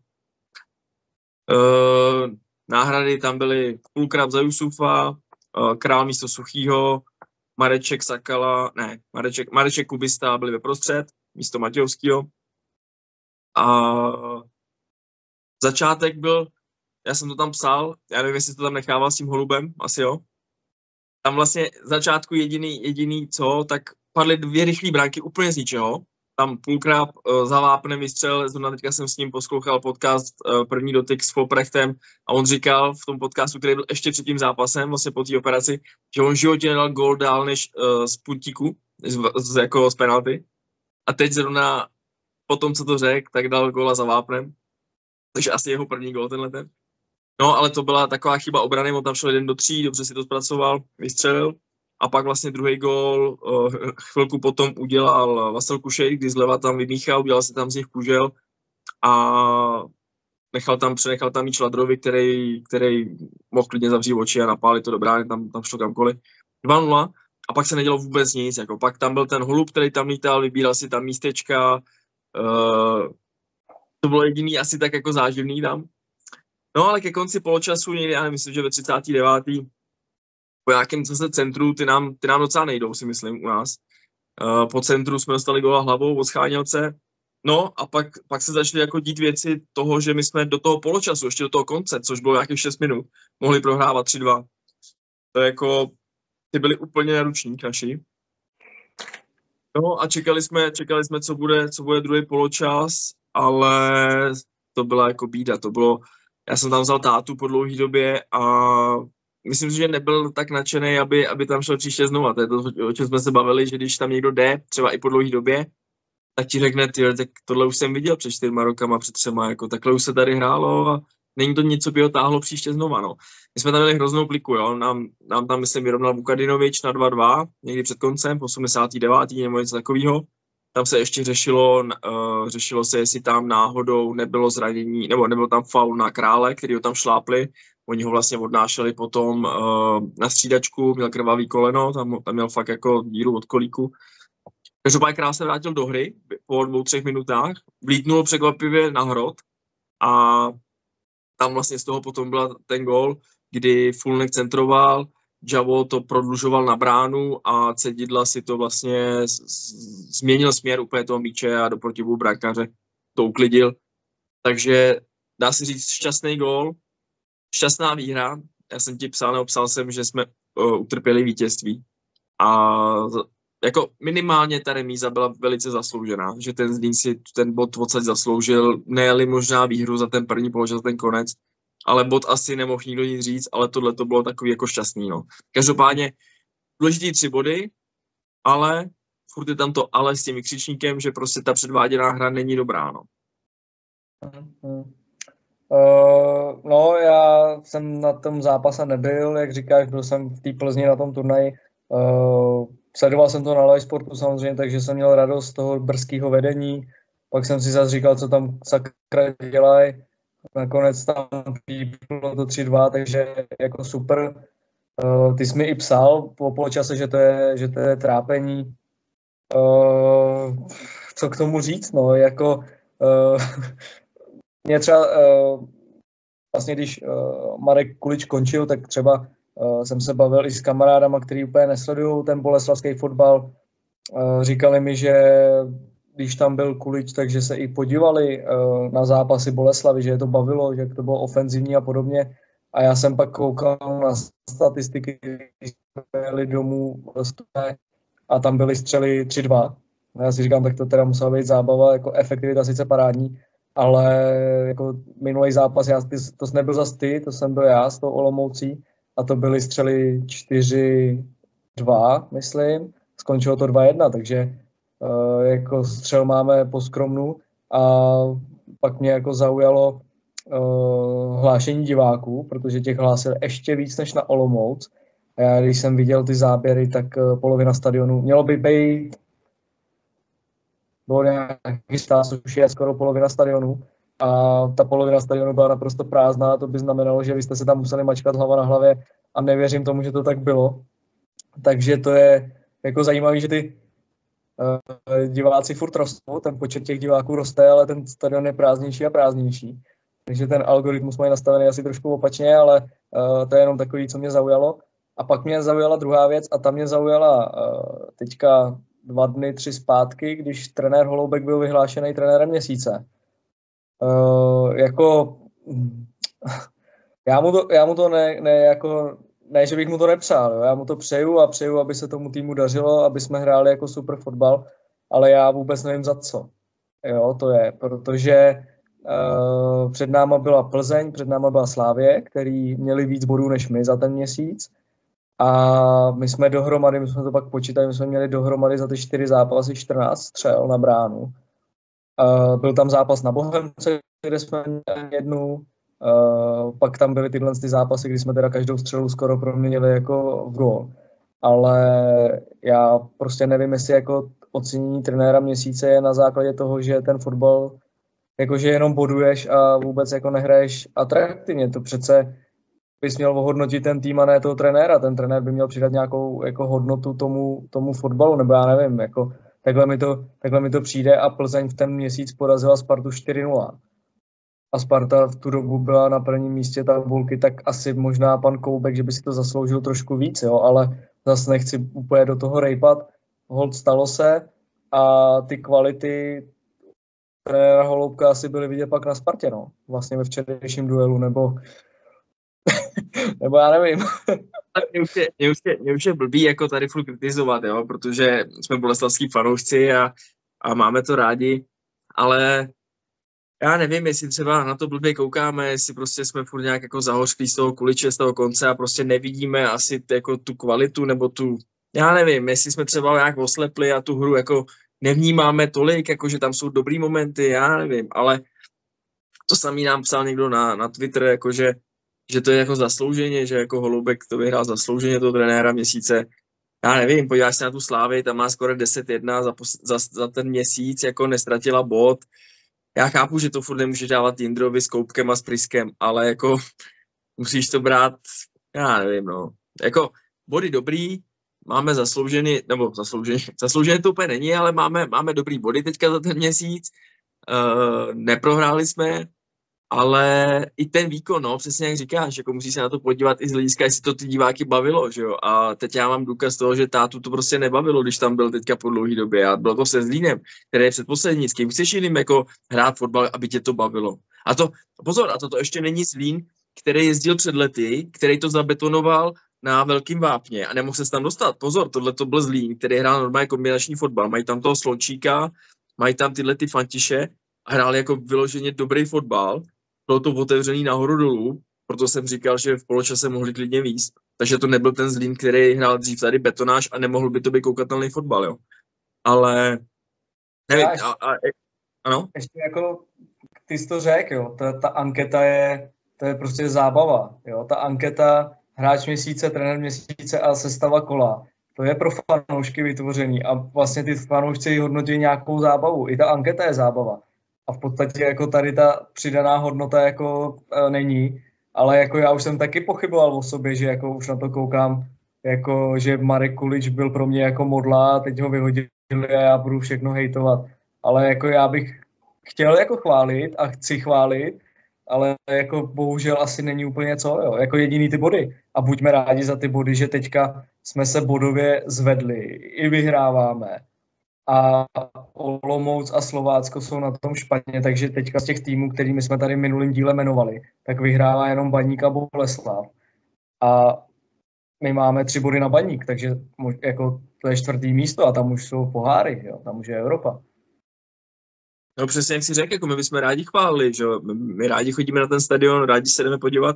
Uh, náhrady tam byly půlkrát za Jusufa, uh, Král místo Suchýho, Mareček Sakala, ne, Mareček, Mareček Kubista byli ve prostřed, místo Matějovského. A začátek byl já jsem to tam psal, já nevím, jestli to tam nechával s tím holubem, asi jo. Tam vlastně začátku jediný, jediný co, tak padly dvě rychlé bránky úplně z ničeho. Tam půlkrát uh, za vápnem vystřel, zrovna teďka jsem s ním poslouchal podcast uh, První dotyk s Poprechtem a on říkal v tom podcastu, který byl ještě před tím zápasem, vlastně po té operaci, že on v životě nedal gol dál než uh, z puntíku, z, z, jako z penalty. A teď zrovna po tom, co to řekl, tak dal góla za vápnem. Takže asi jeho první gól tenhle ten. No, ale to byla taková chyba obrany, on tam šel jeden do tří, dobře si to zpracoval, vystřelil. A pak vlastně druhý gól uh, chvilku potom udělal Vasel Kušej, kdy zleva tam vymíchal, udělal si tam z nich kužel a nechal tam, přenechal tam míč Ladrovi, který, který mohl klidně zavřít oči a napálit to dobrá, tam, tam šlo kamkoliv. 2-0 a pak se nedělo vůbec nic, jako pak tam byl ten holub, který tam lítal, vybíral si tam místečka, uh, to bylo jediný asi tak jako záživný tam. No ale ke konci poločasu, já myslím, že ve 39. po nějakém zase centru, ty nám, ty nám docela nejdou, si myslím, u nás. Uh, po centru jsme dostali gola hlavou od schánělce, No a pak, pak se začaly jako dít věci toho, že my jsme do toho poločasu, ještě do toho konce, což bylo nějakých 6 minut, mohli prohrávat 3-2. To je jako, ty byli úplně neruční naši. No a čekali jsme, čekali jsme, co bude, co bude druhý poločas, ale to byla jako bída, to bylo, já jsem tam vzal tátu po dlouhé době a myslím si, že nebyl tak nadšený, aby, aby tam šel příště znova. To je to, o čem jsme se bavili, že když tam někdo jde, třeba i po dlouhé době, tak ti řekne, ty, tak tohle už jsem viděl před čtyřma rokama, před třema, jako takhle už se tady hrálo a není to něco, by ho táhlo příště znova, no. My jsme tam měli hroznou kliku, jo, nám, nám tam, myslím, vyrovnal Vukadinovič na 2-2, někdy před koncem, 89. nebo něco takového. Tam se ještě řešilo, uh, řešilo se, jestli tam náhodou nebylo zranění, nebo nebyl tam faul na krále, který ho tam šlápli. Oni ho vlastně odnášeli potom uh, na střídačku, měl krvavý koleno, tam, tam měl fakt jako díru od kolíku. Každopádně krásně se vrátil do hry po dvou, třech minutách, vlítnul překvapivě na hrot a tam vlastně z toho potom byl ten gol, kdy Fulnek centroval, Javo to prodlužoval na bránu a Cedidla si to vlastně změnil směr úplně toho míče a do protivu brankáře to uklidil. Takže dá se říct šťastný gol, šťastná výhra. Já jsem ti psal, nebo psal jsem, že jsme uh, utrpěli vítězství. A jako minimálně ta remíza byla velice zasloužená, že ten Zlín si ten bod odsaď zasloužil, ne možná výhru za ten první položil ten konec, ale bod asi nemohl nikdo nic říct, ale tohle to bylo takový jako šťastný. No. Každopádně důležitý tři body, ale furt je tam to ale s tím křičníkem, že prostě ta předváděná hra není dobrá. No. Uh, no, já jsem na tom zápase nebyl, jak říkáš, byl jsem v té Plzni na tom turnaji. Uh, sledoval jsem to na live sportu samozřejmě, takže jsem měl radost z toho brzkého vedení. Pak jsem si zase říkal, co tam sakra dělají. Nakonec tam bylo to 3-2, takže jako super. Uh, ty jsi mi i psal po poločase, že to je, že to je trápení. Uh, co k tomu říct, no, jako uh, mě třeba uh, vlastně, když uh, Marek Kulič končil, tak třeba Uh, jsem se bavil i s kamarádama, kteří úplně nesledují ten boleslavský fotbal. Uh, říkali mi, že když tam byl Kulič, takže se i podívali uh, na zápasy Boleslavy, že je to bavilo, že to bylo ofenzivní a podobně. A já jsem pak koukal na statistiky, když jeli domů a tam byly střely 3-2. Já si říkám, tak to teda musela být zábava, jako efektivita sice parádní, ale jako minulý zápas, já, ty, to nebyl zas ty, to jsem byl já s tou Olomoucí, a to byly střely 4-2, myslím. Skončilo to 2-1, takže jako střel máme po skromnu a pak mě jako zaujalo uh, hlášení diváků, protože těch hlásil ještě víc než na Olomouc. A já, když jsem viděl ty záběry, tak uh, polovina stadionu mělo by být bylo nějaký stát, což je skoro polovina stadionu, a ta polovina stadionu byla naprosto prázdná, to by znamenalo, že vy jste se tam museli mačkat hlava na hlavě a nevěřím tomu, že to tak bylo. Takže to je jako zajímavé, že ty diváci furt rostou, ten počet těch diváků roste, ale ten stadion je prázdnější a prázdnější. Takže ten algoritmus mají nastavený asi trošku opačně, ale uh, to je jenom takový, co mě zaujalo. A pak mě zaujala druhá věc a ta mě zaujala uh, teďka dva dny, tři zpátky, když trenér Holoubek byl vyhlášený trenérem měsíce. Uh, jako já mu to, já mu to ne, ne, jako, ne, že bych mu to nepřál, jo. já mu to přeju a přeju, aby se tomu týmu dařilo, aby jsme hráli jako super fotbal, ale já vůbec nevím za co. Jo, to je, protože uh, před náma byla Plzeň, před náma byla Slávě, který měli víc bodů než my za ten měsíc. A my jsme dohromady, my jsme to pak počítali, my jsme měli dohromady za ty čtyři zápasy 14 střel na bránu Uh, byl tam zápas na Bohemce, kde jsme jednu, uh, pak tam byly tyhle ty zápasy, kdy jsme teda každou střelu skoro proměnili jako v gól. Ale já prostě nevím, jestli jako ocenění trenéra měsíce je na základě toho, že ten fotbal jakože jenom boduješ a vůbec jako nehraješ atraktivně. To přece bys měl ohodnotit ten tým a ne toho trenéra. Ten trenér by měl přidat nějakou jako hodnotu tomu, tomu fotbalu, nebo já nevím, jako takhle mi, to, takhle mi to přijde a Plzeň v ten měsíc porazila Spartu 4-0. A Sparta v tu dobu byla na prvním místě tabulky, tak asi možná pan Koubek, že by si to zasloužil trošku víc, jo, ale zase nechci úplně do toho rejpat. Hold stalo se a ty kvality trenéra Holoubka asi byly vidět pak na Spartě, no. Vlastně ve včerejším duelu, nebo nebo já nevím. mě, už je, mě, už je, mě už je blbý jako tady furt kritizovat, jo, protože jsme boleslavský fanoušci a, a máme to rádi, ale já nevím, jestli třeba na to blbě koukáme, jestli prostě jsme furt nějak jako zahořklí z toho kuliče, z toho konce a prostě nevidíme asi t, jako tu kvalitu nebo tu, já nevím, jestli jsme třeba nějak oslepli a tu hru jako nevnímáme tolik, jako že tam jsou dobrý momenty, já nevím, ale to samý nám psal někdo na, na Twitter, jakože že to je jako zaslouženě, že jako Holoubek to vyhrál zaslouženě toho trenéra měsíce. Já nevím, podíváš se na tu Slávy, tam má skoro 10-1 za, za, za ten měsíc, jako nestratila bod. Já chápu, že to furt nemůže dávat Jindrovi s Koupkem a s Priskem, ale jako musíš to brát, já nevím, no. Jako body dobrý, máme zasloužený, nebo zasloužený, zasloužený to úplně není, ale máme, máme dobrý body teďka za ten měsíc. Uh, neprohráli jsme, ale i ten výkon, no, přesně jak říkáš, jako musí se na to podívat i z hlediska, jestli to ty diváky bavilo, že jo, a teď já mám důkaz toho, že tátu to prostě nebavilo, když tam byl teďka po dlouhé době a bylo to se Zlínem, který je předposlední, s kým chceš jiným jako hrát fotbal, aby tě to bavilo. A to, pozor, a to, to ještě není Zlín, který jezdil před lety, který to zabetonoval na velkým vápně a nemohl se tam dostat. Pozor, tohle to byl Zlín, který hrál normálně kombinační fotbal. Mají tam toho Slončíka, mají tam tyhle ty fantiše a hráli jako vyloženě dobrý fotbal bylo to otevřený nahoru dolů, proto jsem říkal, že v poločase mohli klidně výst. Takže to nebyl ten Zlín, který hrál dřív tady betonáž a nemohl by to být koukatelný fotbal, jo. Ale nevím, a, a, ano? Ještě jako, ty jsi to řekl, jo, ta, ta anketa je, to je prostě zábava, jo, ta anketa hráč měsíce, trenér měsíce a sestava kola. To je pro fanoušky vytvořený a vlastně ty fanoušci hodnotí nějakou zábavu. I ta anketa je zábava a v podstatě jako tady ta přidaná hodnota jako e, není, ale jako já už jsem taky pochyboval o sobě, že jako už na to koukám, jako že Marek Kulič byl pro mě jako modla a teď ho vyhodili a já budu všechno hejtovat. Ale jako já bych chtěl jako chválit a chci chválit, ale jako bohužel asi není úplně co, jo. jako jediný ty body. A buďme rádi za ty body, že teďka jsme se bodově zvedli, i vyhráváme a Olomouc a Slovácko jsou na tom špatně, takže teďka z těch týmů, kterými jsme tady minulým díle jmenovali, tak vyhrává jenom Baník a Boleslav. A my máme tři body na Baník, takže jako to je čtvrtý místo a tam už jsou poháry, jo, tam už je Evropa. No přesně jak si řekl, jako my bychom rádi chválili, že my rádi chodíme na ten stadion, rádi se jdeme podívat,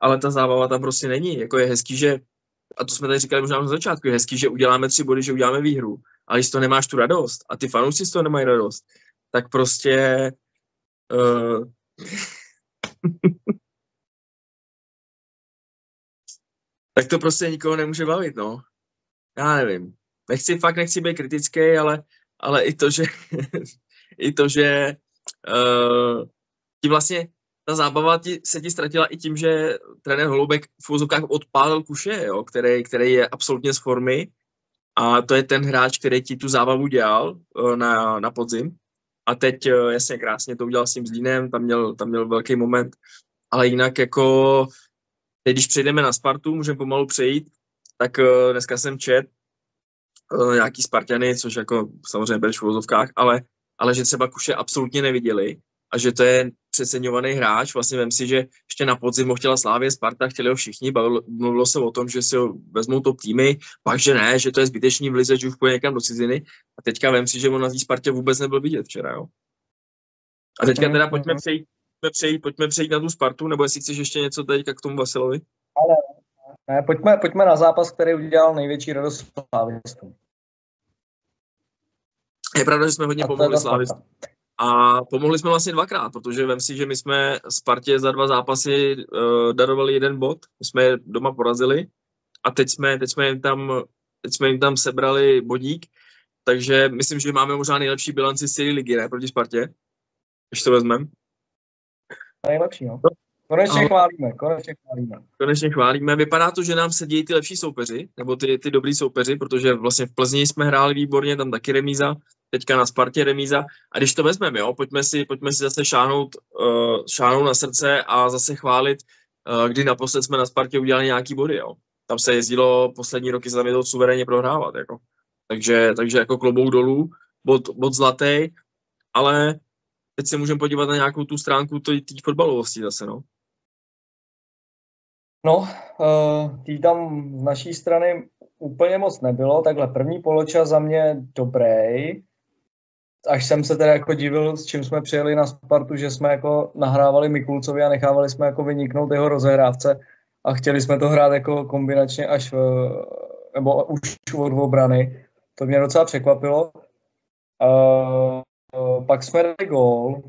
ale ta zábava tam prostě není. Jako je hezký, že, a to jsme tady říkali možná na začátku, je hezký, že uděláme tři body, že uděláme výhru, ale když to nemáš tu radost a ty fanoušci z toho nemají radost, tak prostě uh, tak to prostě nikoho nemůže bavit, no. Já nevím. Nechci, fakt nechci být kritický, ale, ale i to, že i to, že uh, ti vlastně ta zábava ti, se ti ztratila i tím, že trenér Holoubek v úzovkách odpálil kuše, jo, který, který je absolutně z formy a to je ten hráč, který ti tu zábavu dělal uh, na, na podzim. A teď uh, jasně krásně to udělal s tím Zlínem, tam měl, tam měl velký moment. Ale jinak jako, teď když přejdeme na Spartu, můžeme pomalu přejít, tak uh, dneska jsem čet nějaký Spartany, což jako samozřejmě byl v vozovkách, ale, ale že třeba Kuše absolutně neviděli a že to je přeceňovaný hráč. Vlastně vím si, že ještě na podzim ho chtěla Slávě Sparta, chtěli ho všichni, bavilo, mluvilo se o tom, že si ho vezmou top týmy, pak že ne, že to je zbytečný v lize, že už půjde někam do ciziny. A teďka vím si, že on na té Spartě vůbec nebyl vidět včera, jo. A teďka teda pojďme mhm. přejít, pojďme přejít, pojďme přejít na tu Spartu, nebo jestli chceš ještě něco teďka k tomu Vasilovi? Ale ne, pojďme, pojďme na zápas, který udělal největší radost Slávistům. Je pravda, že jsme hodně pomohli Slávistům. A pomohli jsme vlastně dvakrát, protože vem si, že my jsme Spartě za dva zápasy uh, darovali jeden bod, my jsme je doma porazili a teď jsme, teď jsme, jim, tam, teď jsme jim tam sebrali bodík, takže myslím, že máme možná nejlepší bilanci z celé ligy, ne, proti Spartě, když to vezmeme. Nejlepší, no. Konečně no. chválíme, konečně chválíme. Konečně chválíme. Vypadá to, že nám se dějí ty lepší soupeři, nebo ty, ty dobrý soupeři, protože vlastně v Plzni jsme hráli výborně, tam taky remíza, teďka na Spartě remíza. A když to vezmeme, jo, pojďme si, pojďme si zase šáhnout, uh, šáhnout na srdce a zase chválit, uh, kdy naposled jsme na Spartě udělali nějaký body, jo. Tam se jezdilo poslední roky je to suverénně prohrávat, jako. Takže, takže jako klobouk dolů, bod, bod zlatý, ale teď se můžeme podívat na nějakou tu stránku té fotbalovosti zase, no. No, uh, tý tam z naší strany úplně moc nebylo, takhle první poločas za mě dobrý, až jsem se teda jako divil, s čím jsme přijeli na Spartu, že jsme jako nahrávali Mikulcovi a nechávali jsme jako vyniknout jeho rozehrávce a chtěli jsme to hrát jako kombinačně až v, nebo už od obrany. To mě docela překvapilo. Uh, pak jsme dali gól,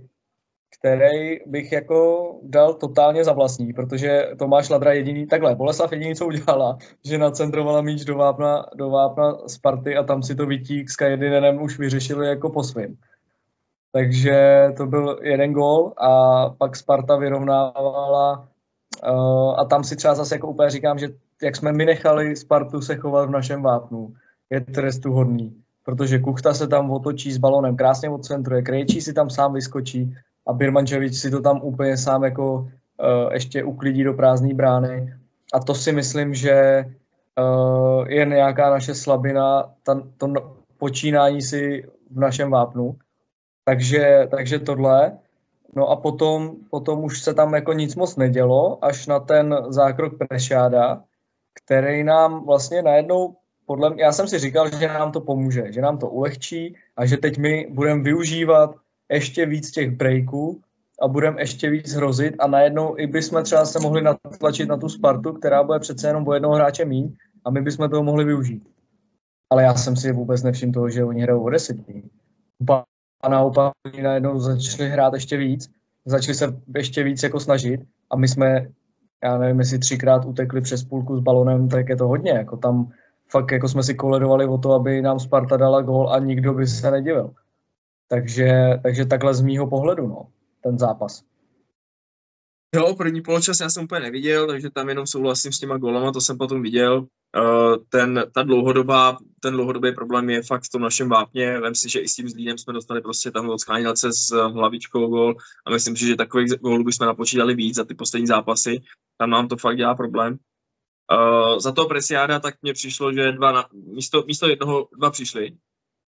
který bych jako dal totálně za vlastní, protože Tomáš Ladra jediný, takhle, Boleslav jediný, co udělala, že nacentrovala míč do vápna, do vápna Sparty a tam si to vytík s Kajedinem už vyřešili jako po svým. Takže to byl jeden gól a pak Sparta vyrovnávala uh, a tam si třeba zase jako úplně říkám, že jak jsme my nechali Spartu se chovat v našem vápnu, je trestuhodný, protože Kuchta se tam otočí s balonem, krásně odcentruje, Krejčí si tam sám vyskočí, a Birmančevič si to tam úplně sám jako uh, ještě uklidí do prázdné brány. A to si myslím, že uh, je nějaká naše slabina, ta, to no, počínání si v našem vápnu. Takže, takže tohle. No a potom, potom už se tam jako nic moc nedělo, až na ten zákrok Prešáda, který nám vlastně najednou, podle mě, já jsem si říkal, že nám to pomůže, že nám to ulehčí a že teď my budeme využívat ještě víc těch breaků a budeme ještě víc hrozit a najednou i bychom třeba se mohli natlačit na tu Spartu, která bude přece jenom o jednoho hráče míň a my bychom toho mohli využít. Ale já jsem si vůbec nevšiml toho, že oni hrajou o desetí. A naopak oni najednou začali hrát ještě víc, začali se ještě víc jako snažit a my jsme, já nevím, jestli třikrát utekli přes půlku s balonem, tak je to hodně. Jako tam fakt jako jsme si koledovali o to, aby nám Sparta dala gól a nikdo by se nedivil. Takže, takže takhle z mýho pohledu, no, ten zápas. Jo, první poločas já jsem úplně neviděl, takže tam jenom souhlasím s těma golama, to jsem potom viděl. Uh, ten, ta dlouhodobá, ten dlouhodobý problém je fakt v tom našem vápně. Vem si, že i s tím Zlínem jsme dostali prostě tam od se s hlavičkou gol a myslím si, že takových gólů bychom napočítali víc za ty poslední zápasy. Tam nám to fakt dělá problém. Uh, za toho Presiáda tak mně přišlo, že dva na, místo, místo jednoho dva přišli,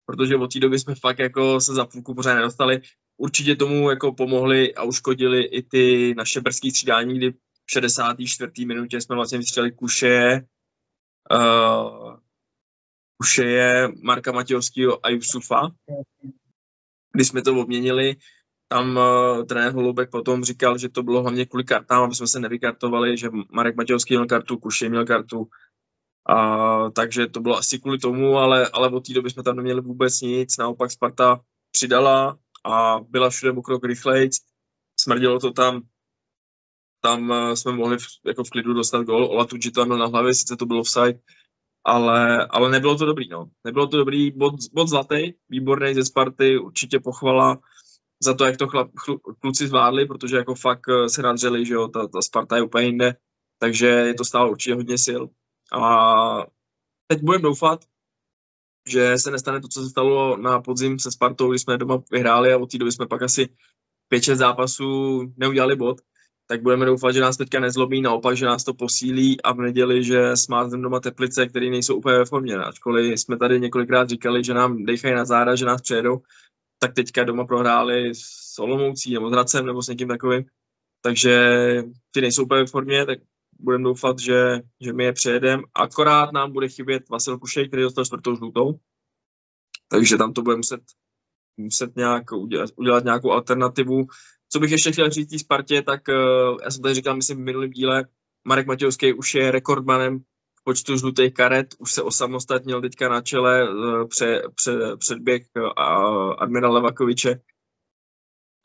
protože od té doby jsme fakt jako se za půlku pořád nedostali. Určitě tomu jako pomohli a uškodili i ty naše brzké střídání, kdy v 64. minutě jsme vlastně vystřelili Kuše, uh, Kušeje, Marka Matějovského a Jusufa. Když jsme to obměnili, tam uh, trenér Holubek potom říkal, že to bylo hlavně kvůli kartám, aby jsme se nevykartovali, že Marek Matějovský měl kartu, Kuše měl kartu, a, takže to bylo asi kvůli tomu, ale, ale od té doby jsme tam neměli vůbec nic. Naopak Sparta přidala a byla všude o krok rychlejc. Smrdilo to tam. Tam uh, jsme mohli v, jako v klidu dostat gol. Ola Tudži to na hlavě, sice to bylo offside, ale, ale nebylo to dobrý. No. Nebylo to dobrý. Bod, bod zlatý, výborný ze Sparty, určitě pochvala za to, jak to chlap, chl, kluci zvládli, protože jako fakt eh, se nadřeli, že jo, ta, ta Sparta je úplně jinde, takže je to stálo určitě hodně sil. A teď budeme doufat, že se nestane to, co se stalo na podzim se Spartou, kdy jsme doma vyhráli a od té doby jsme pak asi 5-6 zápasů neudělali bod, tak budeme doufat, že nás teďka nezlobí, naopak, že nás to posílí a v neděli, že smáznem doma teplice, které nejsou úplně ve formě. Ačkoliv jsme tady několikrát říkali, že nám dechají na záda, že nás přejedou, tak teďka doma prohráli s Olomoucí nebo s Hradcem nebo s někým takovým. Takže ty nejsou úplně ve formě, tak budeme doufat, že, že my je přejedeme. Akorát nám bude chybět Vasil Kušej, který dostal čtvrtou žlutou, takže tam to bude muset, muset nějak udělat, udělat nějakou alternativu. Co bych ještě chtěl říct Spartě, tak uh, já jsem tady říkal, myslím, v minulém díle, Marek Matějovský už je rekordmanem v počtu žlutých karet, už se osamostatnil teďka na čele uh, pře, pře, předběh uh, admirala Levakoviče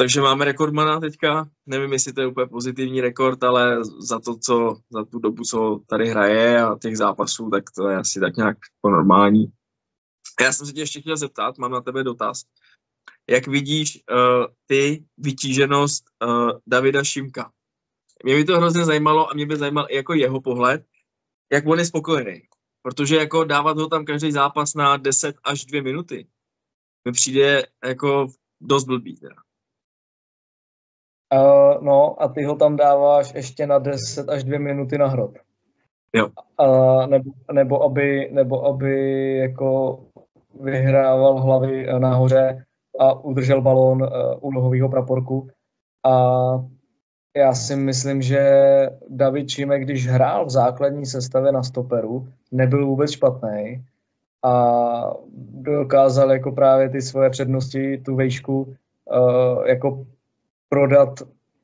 Takže máme rekordmana teďka, nevím, jestli to je úplně pozitivní rekord, ale za to, co, za tu dobu, co tady hraje a těch zápasů, tak to je asi tak nějak jako normální. Já jsem se tě ještě chtěl zeptat, mám na tebe dotaz. Jak vidíš uh, ty vytíženost uh, Davida Šimka? Mě by to hrozně zajímalo a mě by zajímal i jako jeho pohled, jak on je spokojený. Protože jako dávat ho tam každý zápas na 10 až 2 minuty mi přijde jako dost blbý. Teda. Uh, no a ty ho tam dáváš ještě na 10 až 2 minuty na hrot. Jo. Uh, nebo, nebo, aby, nebo aby jako vyhrával hlavy nahoře a udržel balón uh, u nohového praporku. A já si myslím, že David Šimek, když hrál v základní sestavě na stoperu, nebyl vůbec špatný a dokázal jako právě ty svoje přednosti, tu vejšku, uh, jako prodat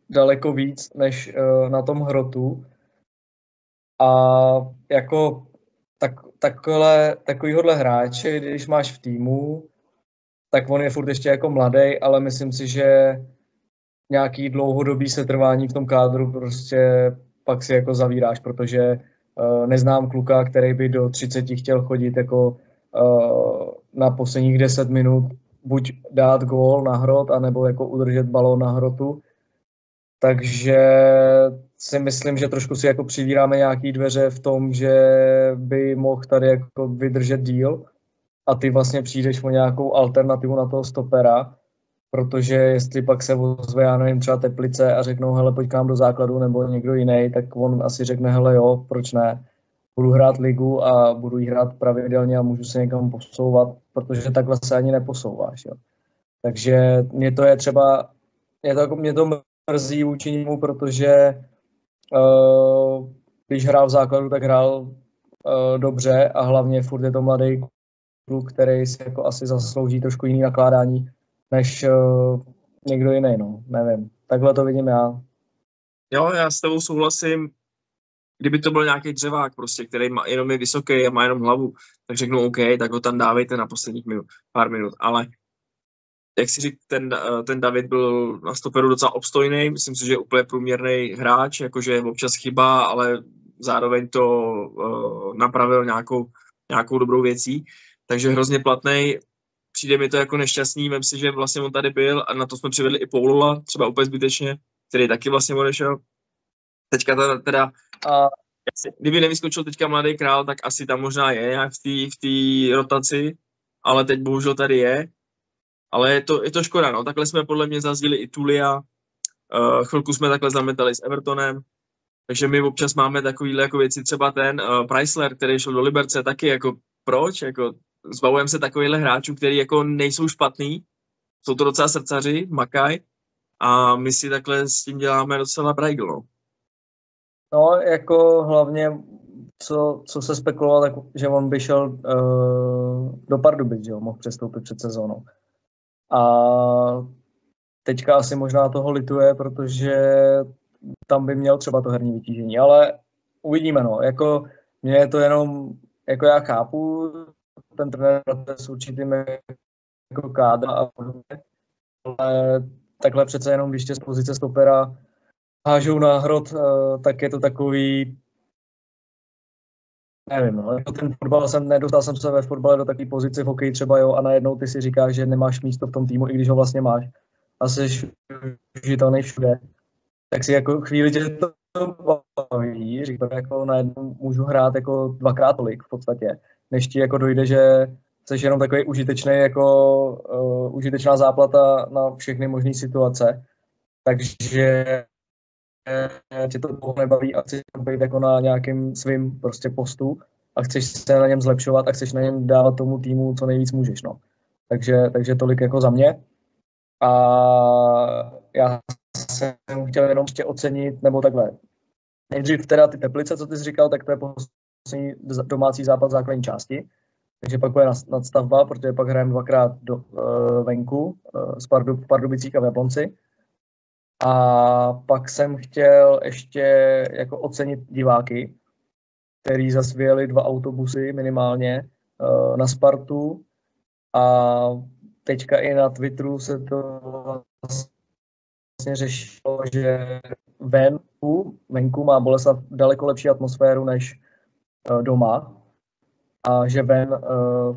daleko víc než uh, na tom hrotu. A jako tak, takhle, takovýhodle hráče, když máš v týmu, tak on je furt ještě jako mladý, ale myslím si, že nějaký dlouhodobý setrvání v tom kádru prostě pak si jako zavíráš, protože uh, neznám kluka, který by do 30 chtěl chodit jako uh, na posledních 10 minut buď dát gól na hrot, anebo jako udržet balón na hrotu. Takže si myslím, že trošku si jako přivíráme nějaký dveře v tom, že by mohl tady jako vydržet díl a ty vlastně přijdeš o nějakou alternativu na toho stopera, protože jestli pak se ozve, já nevím, třeba Teplice a řeknou, hele, pojď k nám do základu, nebo někdo jiný, tak on asi řekne, hele, jo, proč ne, budu hrát ligu a budu jí hrát pravidelně a můžu se někam posouvat, protože takhle se ani neposouváš, jo. Takže mě to je třeba, mě to, jako, mě to mrzí vůči němu, protože uh, když hrál v základu, tak hrál uh, dobře a hlavně furt je to mladý kluk, který si jako asi zaslouží trošku jiný nakládání než uh, někdo jiný, no, nevím. Takhle to vidím já. Jo, já s tebou souhlasím. Kdyby to byl nějaký dřevák, prostě, který má, jenom je vysoký a má jenom hlavu, tak řeknu OK, tak ho tam dávejte na posledních minut, pár minut. Ale jak si řík, ten, eh, ten David byl na stoperu docela obstojný, myslím si, že je úplně průměrný hráč, jakože občas chyba, ale zároveň to uh, napravil nějakou, nějakou dobrou věcí, takže hrozně platný přijde mi to jako nešťastný, vím si, že vlastně on tady byl a na to jsme přivedli i Paulula, třeba úplně zbytečně, který taky vlastně odešel. Teďka teda, teda a... kdyby nevyskočil teďka mladý král, tak asi tam možná je nějak v té v rotaci, ale teď bohužel tady je. Ale je to, je to škoda, no. Takhle jsme podle mě zazdili i Tulia, uh, chvilku jsme takhle zametali s Evertonem, takže my občas máme takovýhle jako věci, třeba ten uh, Chrysler, který šel do Liberce, taky jako proč, jako zbavujeme se takovýchhle hráčů, který jako nejsou špatný, jsou to docela srdcaři, makaj, a my si takhle s tím děláme docela brajgl, no. No, jako hlavně, co, co se spekulovalo, tak, že on by šel uh, do Pardubic, že jo, mohl přestoupit před sezónou. A teďka asi možná toho lituje, protože tam by měl třeba to herní vytížení, ale uvidíme, no, jako mě je to jenom, jako já chápu ten trenér s určitým jako kádra a podobně, ale takhle přece jenom, když tě z pozice stopera hážou na hrot, eh, tak je to takový, nevím, no, jako ten fotbal jsem, nedostal jsem se ve fotbale do takové pozice v hokeji třeba, jo, a najednou ty si říkáš, že nemáš místo v tom týmu, i když ho vlastně máš, a jsi užitelný všude, tak si jako chvíli tě to baví, říkám, jako najednou můžu hrát jako dvakrát tolik v podstatě, než ti jako dojde, že jsi jenom takový užitečný jako uh, užitečná záplata na všechny možné situace. Takže tě to dlouho nebaví a chceš být jako na nějakém svým prostě postu a chceš se na něm zlepšovat a chceš na něm dávat tomu týmu co nejvíc můžeš, no. Takže, takže tolik jako za mě. A já jsem chtěl jenom ještě ocenit, nebo takhle. Nejdřív teda ty teplice, co ty jsi říkal, tak to je poslední domácí západ základní části. Takže pak bude nadstavba, protože pak hrajeme dvakrát do, uh, venku, uh, z Pardu, v Pardubicích a v. A pak jsem chtěl ještě jako ocenit diváky, který zase dva autobusy minimálně uh, na Spartu a teďka i na Twitteru se to vlastně řešilo, že venku, venku má Boleslav daleko lepší atmosféru než uh, doma a že ven uh,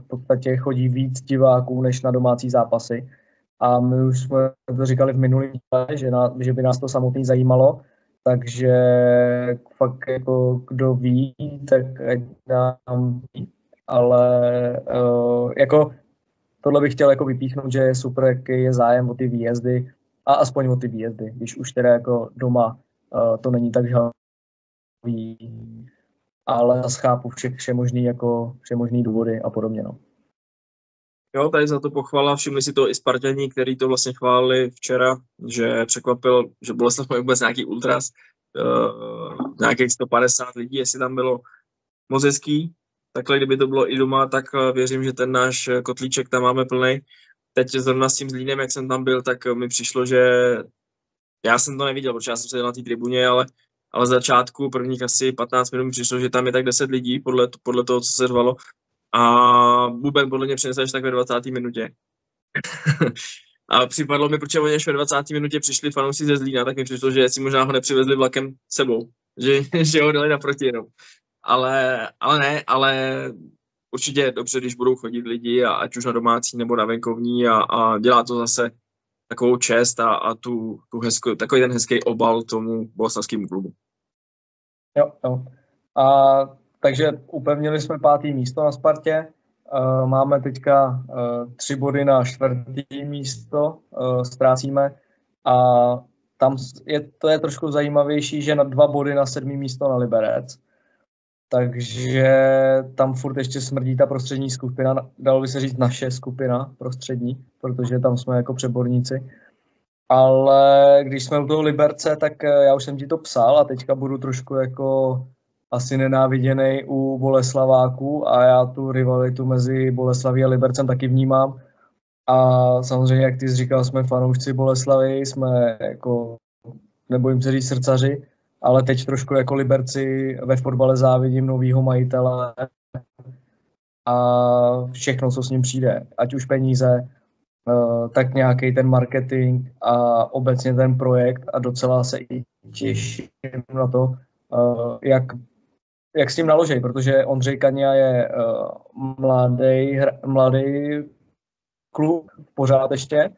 v podstatě chodí víc diváků než na domácí zápasy. A my už jsme to říkali v minulém že, na, že by nás to samotný zajímalo, takže fakt jako kdo ví, tak nám ale uh, jako tohle bych chtěl jako vypíchnout, že je super, jaký je zájem o ty výjezdy a aspoň o ty výjezdy, když už teda jako doma uh, to není tak žhavý, ale zase chápu vše, vše možný jako vše možný důvody a podobně. No. Jo, tady za to pochvala, všimli si to i Spartaní, který to vlastně chválili včera, že překvapil, že Boleslav mají vůbec nějaký ultras, uh, nějakých 150 lidí, jestli tam bylo moc hezký. Takhle, kdyby to bylo i doma, tak uh, věřím, že ten náš kotlíček tam máme plný. Teď zrovna s tím Zlínem, jak jsem tam byl, tak mi přišlo, že já jsem to neviděl, protože já jsem seděl na té tribuně, ale, ale začátku prvních asi 15 minut mi přišlo, že tam je tak 10 lidí podle, podle toho, co se řvalo a Buben podle mě přinesl až tak ve 20. minutě. a připadlo mi, protože oni až ve 20. minutě přišli fanoušci ze Zlína, tak mi přišlo, že si možná ho nepřivezli vlakem sebou, že, že ho dali naproti jenom. Ale, ale ne, ale určitě je dobře, když budou chodit lidi, a ať už na domácí nebo na venkovní a, a dělá to zase takovou čest a, a tu, tu hezkou, takový ten hezký obal tomu boleslavskému klubu. Jo, jo. A takže upevnili jsme pátý místo na Spartě. Uh, máme teďka uh, tři body na čtvrtý místo, uh, ztrácíme a tam je, to je trošku zajímavější, že na dva body na sedmý místo na Liberec. Takže tam furt ještě smrdí ta prostřední skupina, dalo by se říct naše skupina prostřední, protože tam jsme jako přeborníci. Ale když jsme u toho Liberce, tak já už jsem ti to psal a teďka budu trošku jako asi nenáviděný u Boleslaváků a já tu rivalitu mezi Boleslaví a Libercem taky vnímám. A samozřejmě, jak ty jsi říkal, jsme fanoušci Boleslavy, jsme jako, nebojím se říct srdcaři, ale teď trošku jako Liberci ve fotbale závidím novýho majitele a všechno, co s ním přijde, ať už peníze, eh, tak nějaký ten marketing a obecně ten projekt a docela se i těším na to, eh, jak jak s tím naloží, protože Ondřej Kania je uh, mladý, mladý kluk, pořád ještě,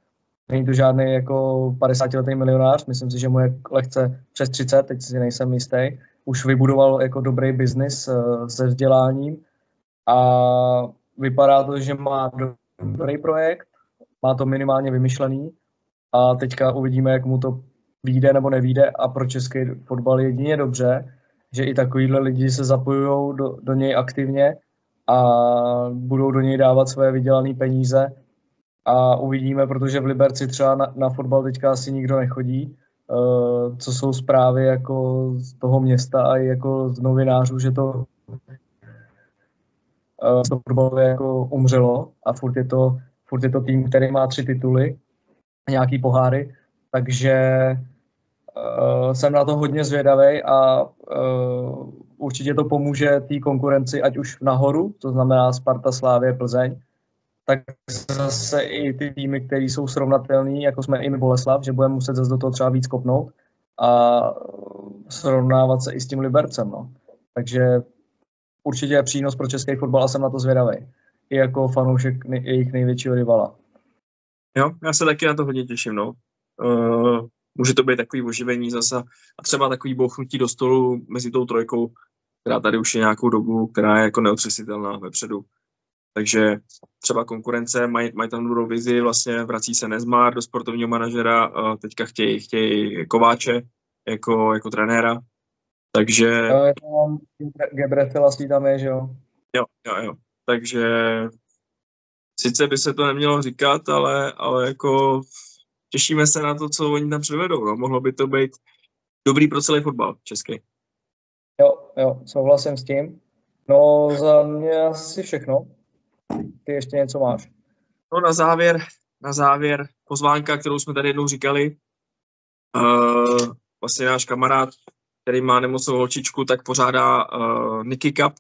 není to žádný jako 50-letý milionář, myslím si, že mu je lehce přes 30, teď si nejsem jistý, už vybudoval jako dobrý biznis uh, se vzděláním a vypadá to, že má dobrý projekt, má to minimálně vymyšlený a teďka uvidíme, jak mu to vyjde nebo nevíde a pro český fotbal jedině dobře, že i takovýhle lidi se zapojují do, do něj aktivně a budou do něj dávat své vydělané peníze a uvidíme, protože v Liberci třeba na, na fotbal teďka asi nikdo nechodí, uh, co jsou zprávy jako z toho města a jako z novinářů, že to uh, to jako umřelo a furt je, to, furt je to tým, který má tři tituly, nějaký poháry, takže uh, jsem na to hodně zvědavý a uh, určitě to pomůže té konkurenci, ať už nahoru, to znamená Sparta, Slávě, Plzeň, tak zase i ty týmy, které jsou srovnatelné, jako jsme i my Boleslav, že budeme muset zase do toho třeba víc kopnout a srovnávat se i s tím Libercem. No. Takže určitě je přínos pro český fotbal a jsem na to zvědavý. I jako fanoušek jejich největšího rivala. Jo, já se taky na to hodně těším. No. Uh, může to být takový oživení zase a třeba takový bouchnutí do stolu mezi tou trojkou, která tady už je nějakou dobu, která je jako neotřesitelná vepředu. Takže třeba konkurence mají, mají tam dobrou vizi, vlastně vrací se Nezmar do sportovního manažera, a teďka chtějí, chtějí Kováče jako, jako trenéra. Takže... Jo, je tam tam je, že jo? Jo, jo, jo. Takže sice by se to nemělo říkat, ale, ale jako těšíme se na to, co oni tam předvedou. No. Mohlo by to být dobrý pro celý fotbal český. Jo, jo, souhlasím s tím. No za mě asi všechno. Ty ještě něco máš? No na závěr, na závěr pozvánka, kterou jsme tady jednou říkali. Uh, vlastně náš kamarád, který má nemocnou holčičku, tak pořádá uh, Nicky Cup.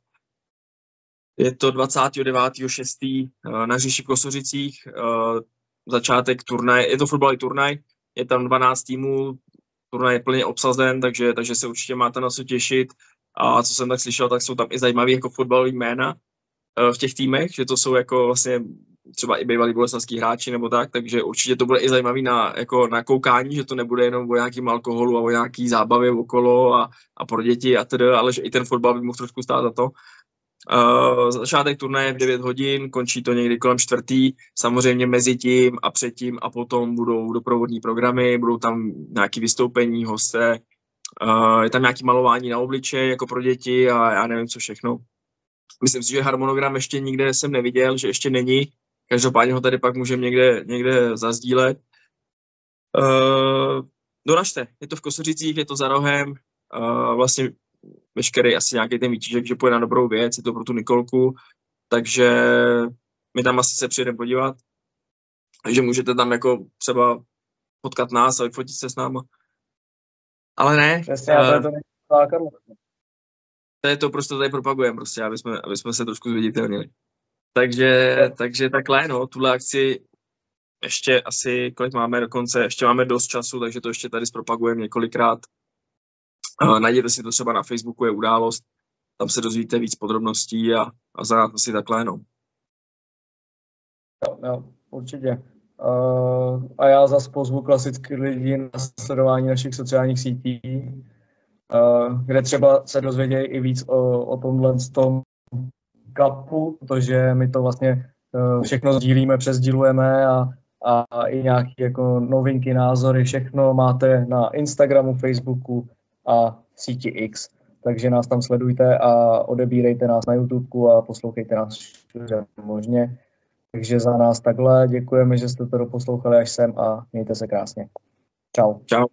Je to 29.6. Uh, na Říši v Kosořicích. Uh, začátek turnaje, je to fotbalový turnaj, je tam 12 týmů, turnaj je plně obsazen, takže, takže se určitě máte na co těšit. A co jsem tak slyšel, tak jsou tam i zajímavé jako fotbalový jména v těch týmech, že to jsou jako vlastně třeba i bývalí boleslavský hráči nebo tak, takže určitě to bude i zajímavý na, jako na koukání, že to nebude jenom o nějakým alkoholu a o nějaký zábavě okolo a, a pro děti a tedy, ale že i ten fotbal by mohl trošku stát za to. Uh, začátek turnaje v 9 hodin, končí to někdy kolem čtvrtý, samozřejmě mezi tím a předtím a potom budou doprovodní programy, budou tam nějaké vystoupení, hosté, uh, je tam nějaké malování na obličej jako pro děti a já nevím co všechno. Myslím si, že harmonogram ještě nikde jsem neviděl, že ještě není, Každopádně ho tady pak můžeme někde, někde zazdílet. Uh, doražte, je to v Kosořicích, je to za rohem, uh, vlastně veškerý asi nějaký ten výčižek, že půjde na dobrou věc, je to pro tu Nikolku, takže my tam asi se přijedeme podívat, takže můžete tam jako třeba potkat nás a vyfotit se s náma. Ale ne. Přesně, uh, to, to, to je to, prostě tady propagujeme, prostě, aby jsme, aby jsme se trošku zviditelnili. Takže, takže takhle, no, tuhle akci ještě asi, kolik máme dokonce, ještě máme dost času, takže to ještě tady zpropagujeme několikrát. Uh, najděte si to třeba na Facebooku, je událost, tam se dozvíte víc podrobností a, a za asi takhle, no. Jo, jo, určitě. Uh, a já zase pozvu klasicky lidi na sledování našich sociálních sítí, uh, kde třeba se dozvědějí i víc o, o tomhle tom kapu, protože my to vlastně eh, všechno sdílíme, přesdílujeme a, a, a i nějaké jako novinky, názory, všechno máte na Instagramu, Facebooku a síti X. Takže nás tam sledujte a odebírejte nás na YouTube a poslouchejte nás všude možně. Takže za nás takhle děkujeme, že jste to doposlouchali až sem a mějte se krásně. Čau. Čau.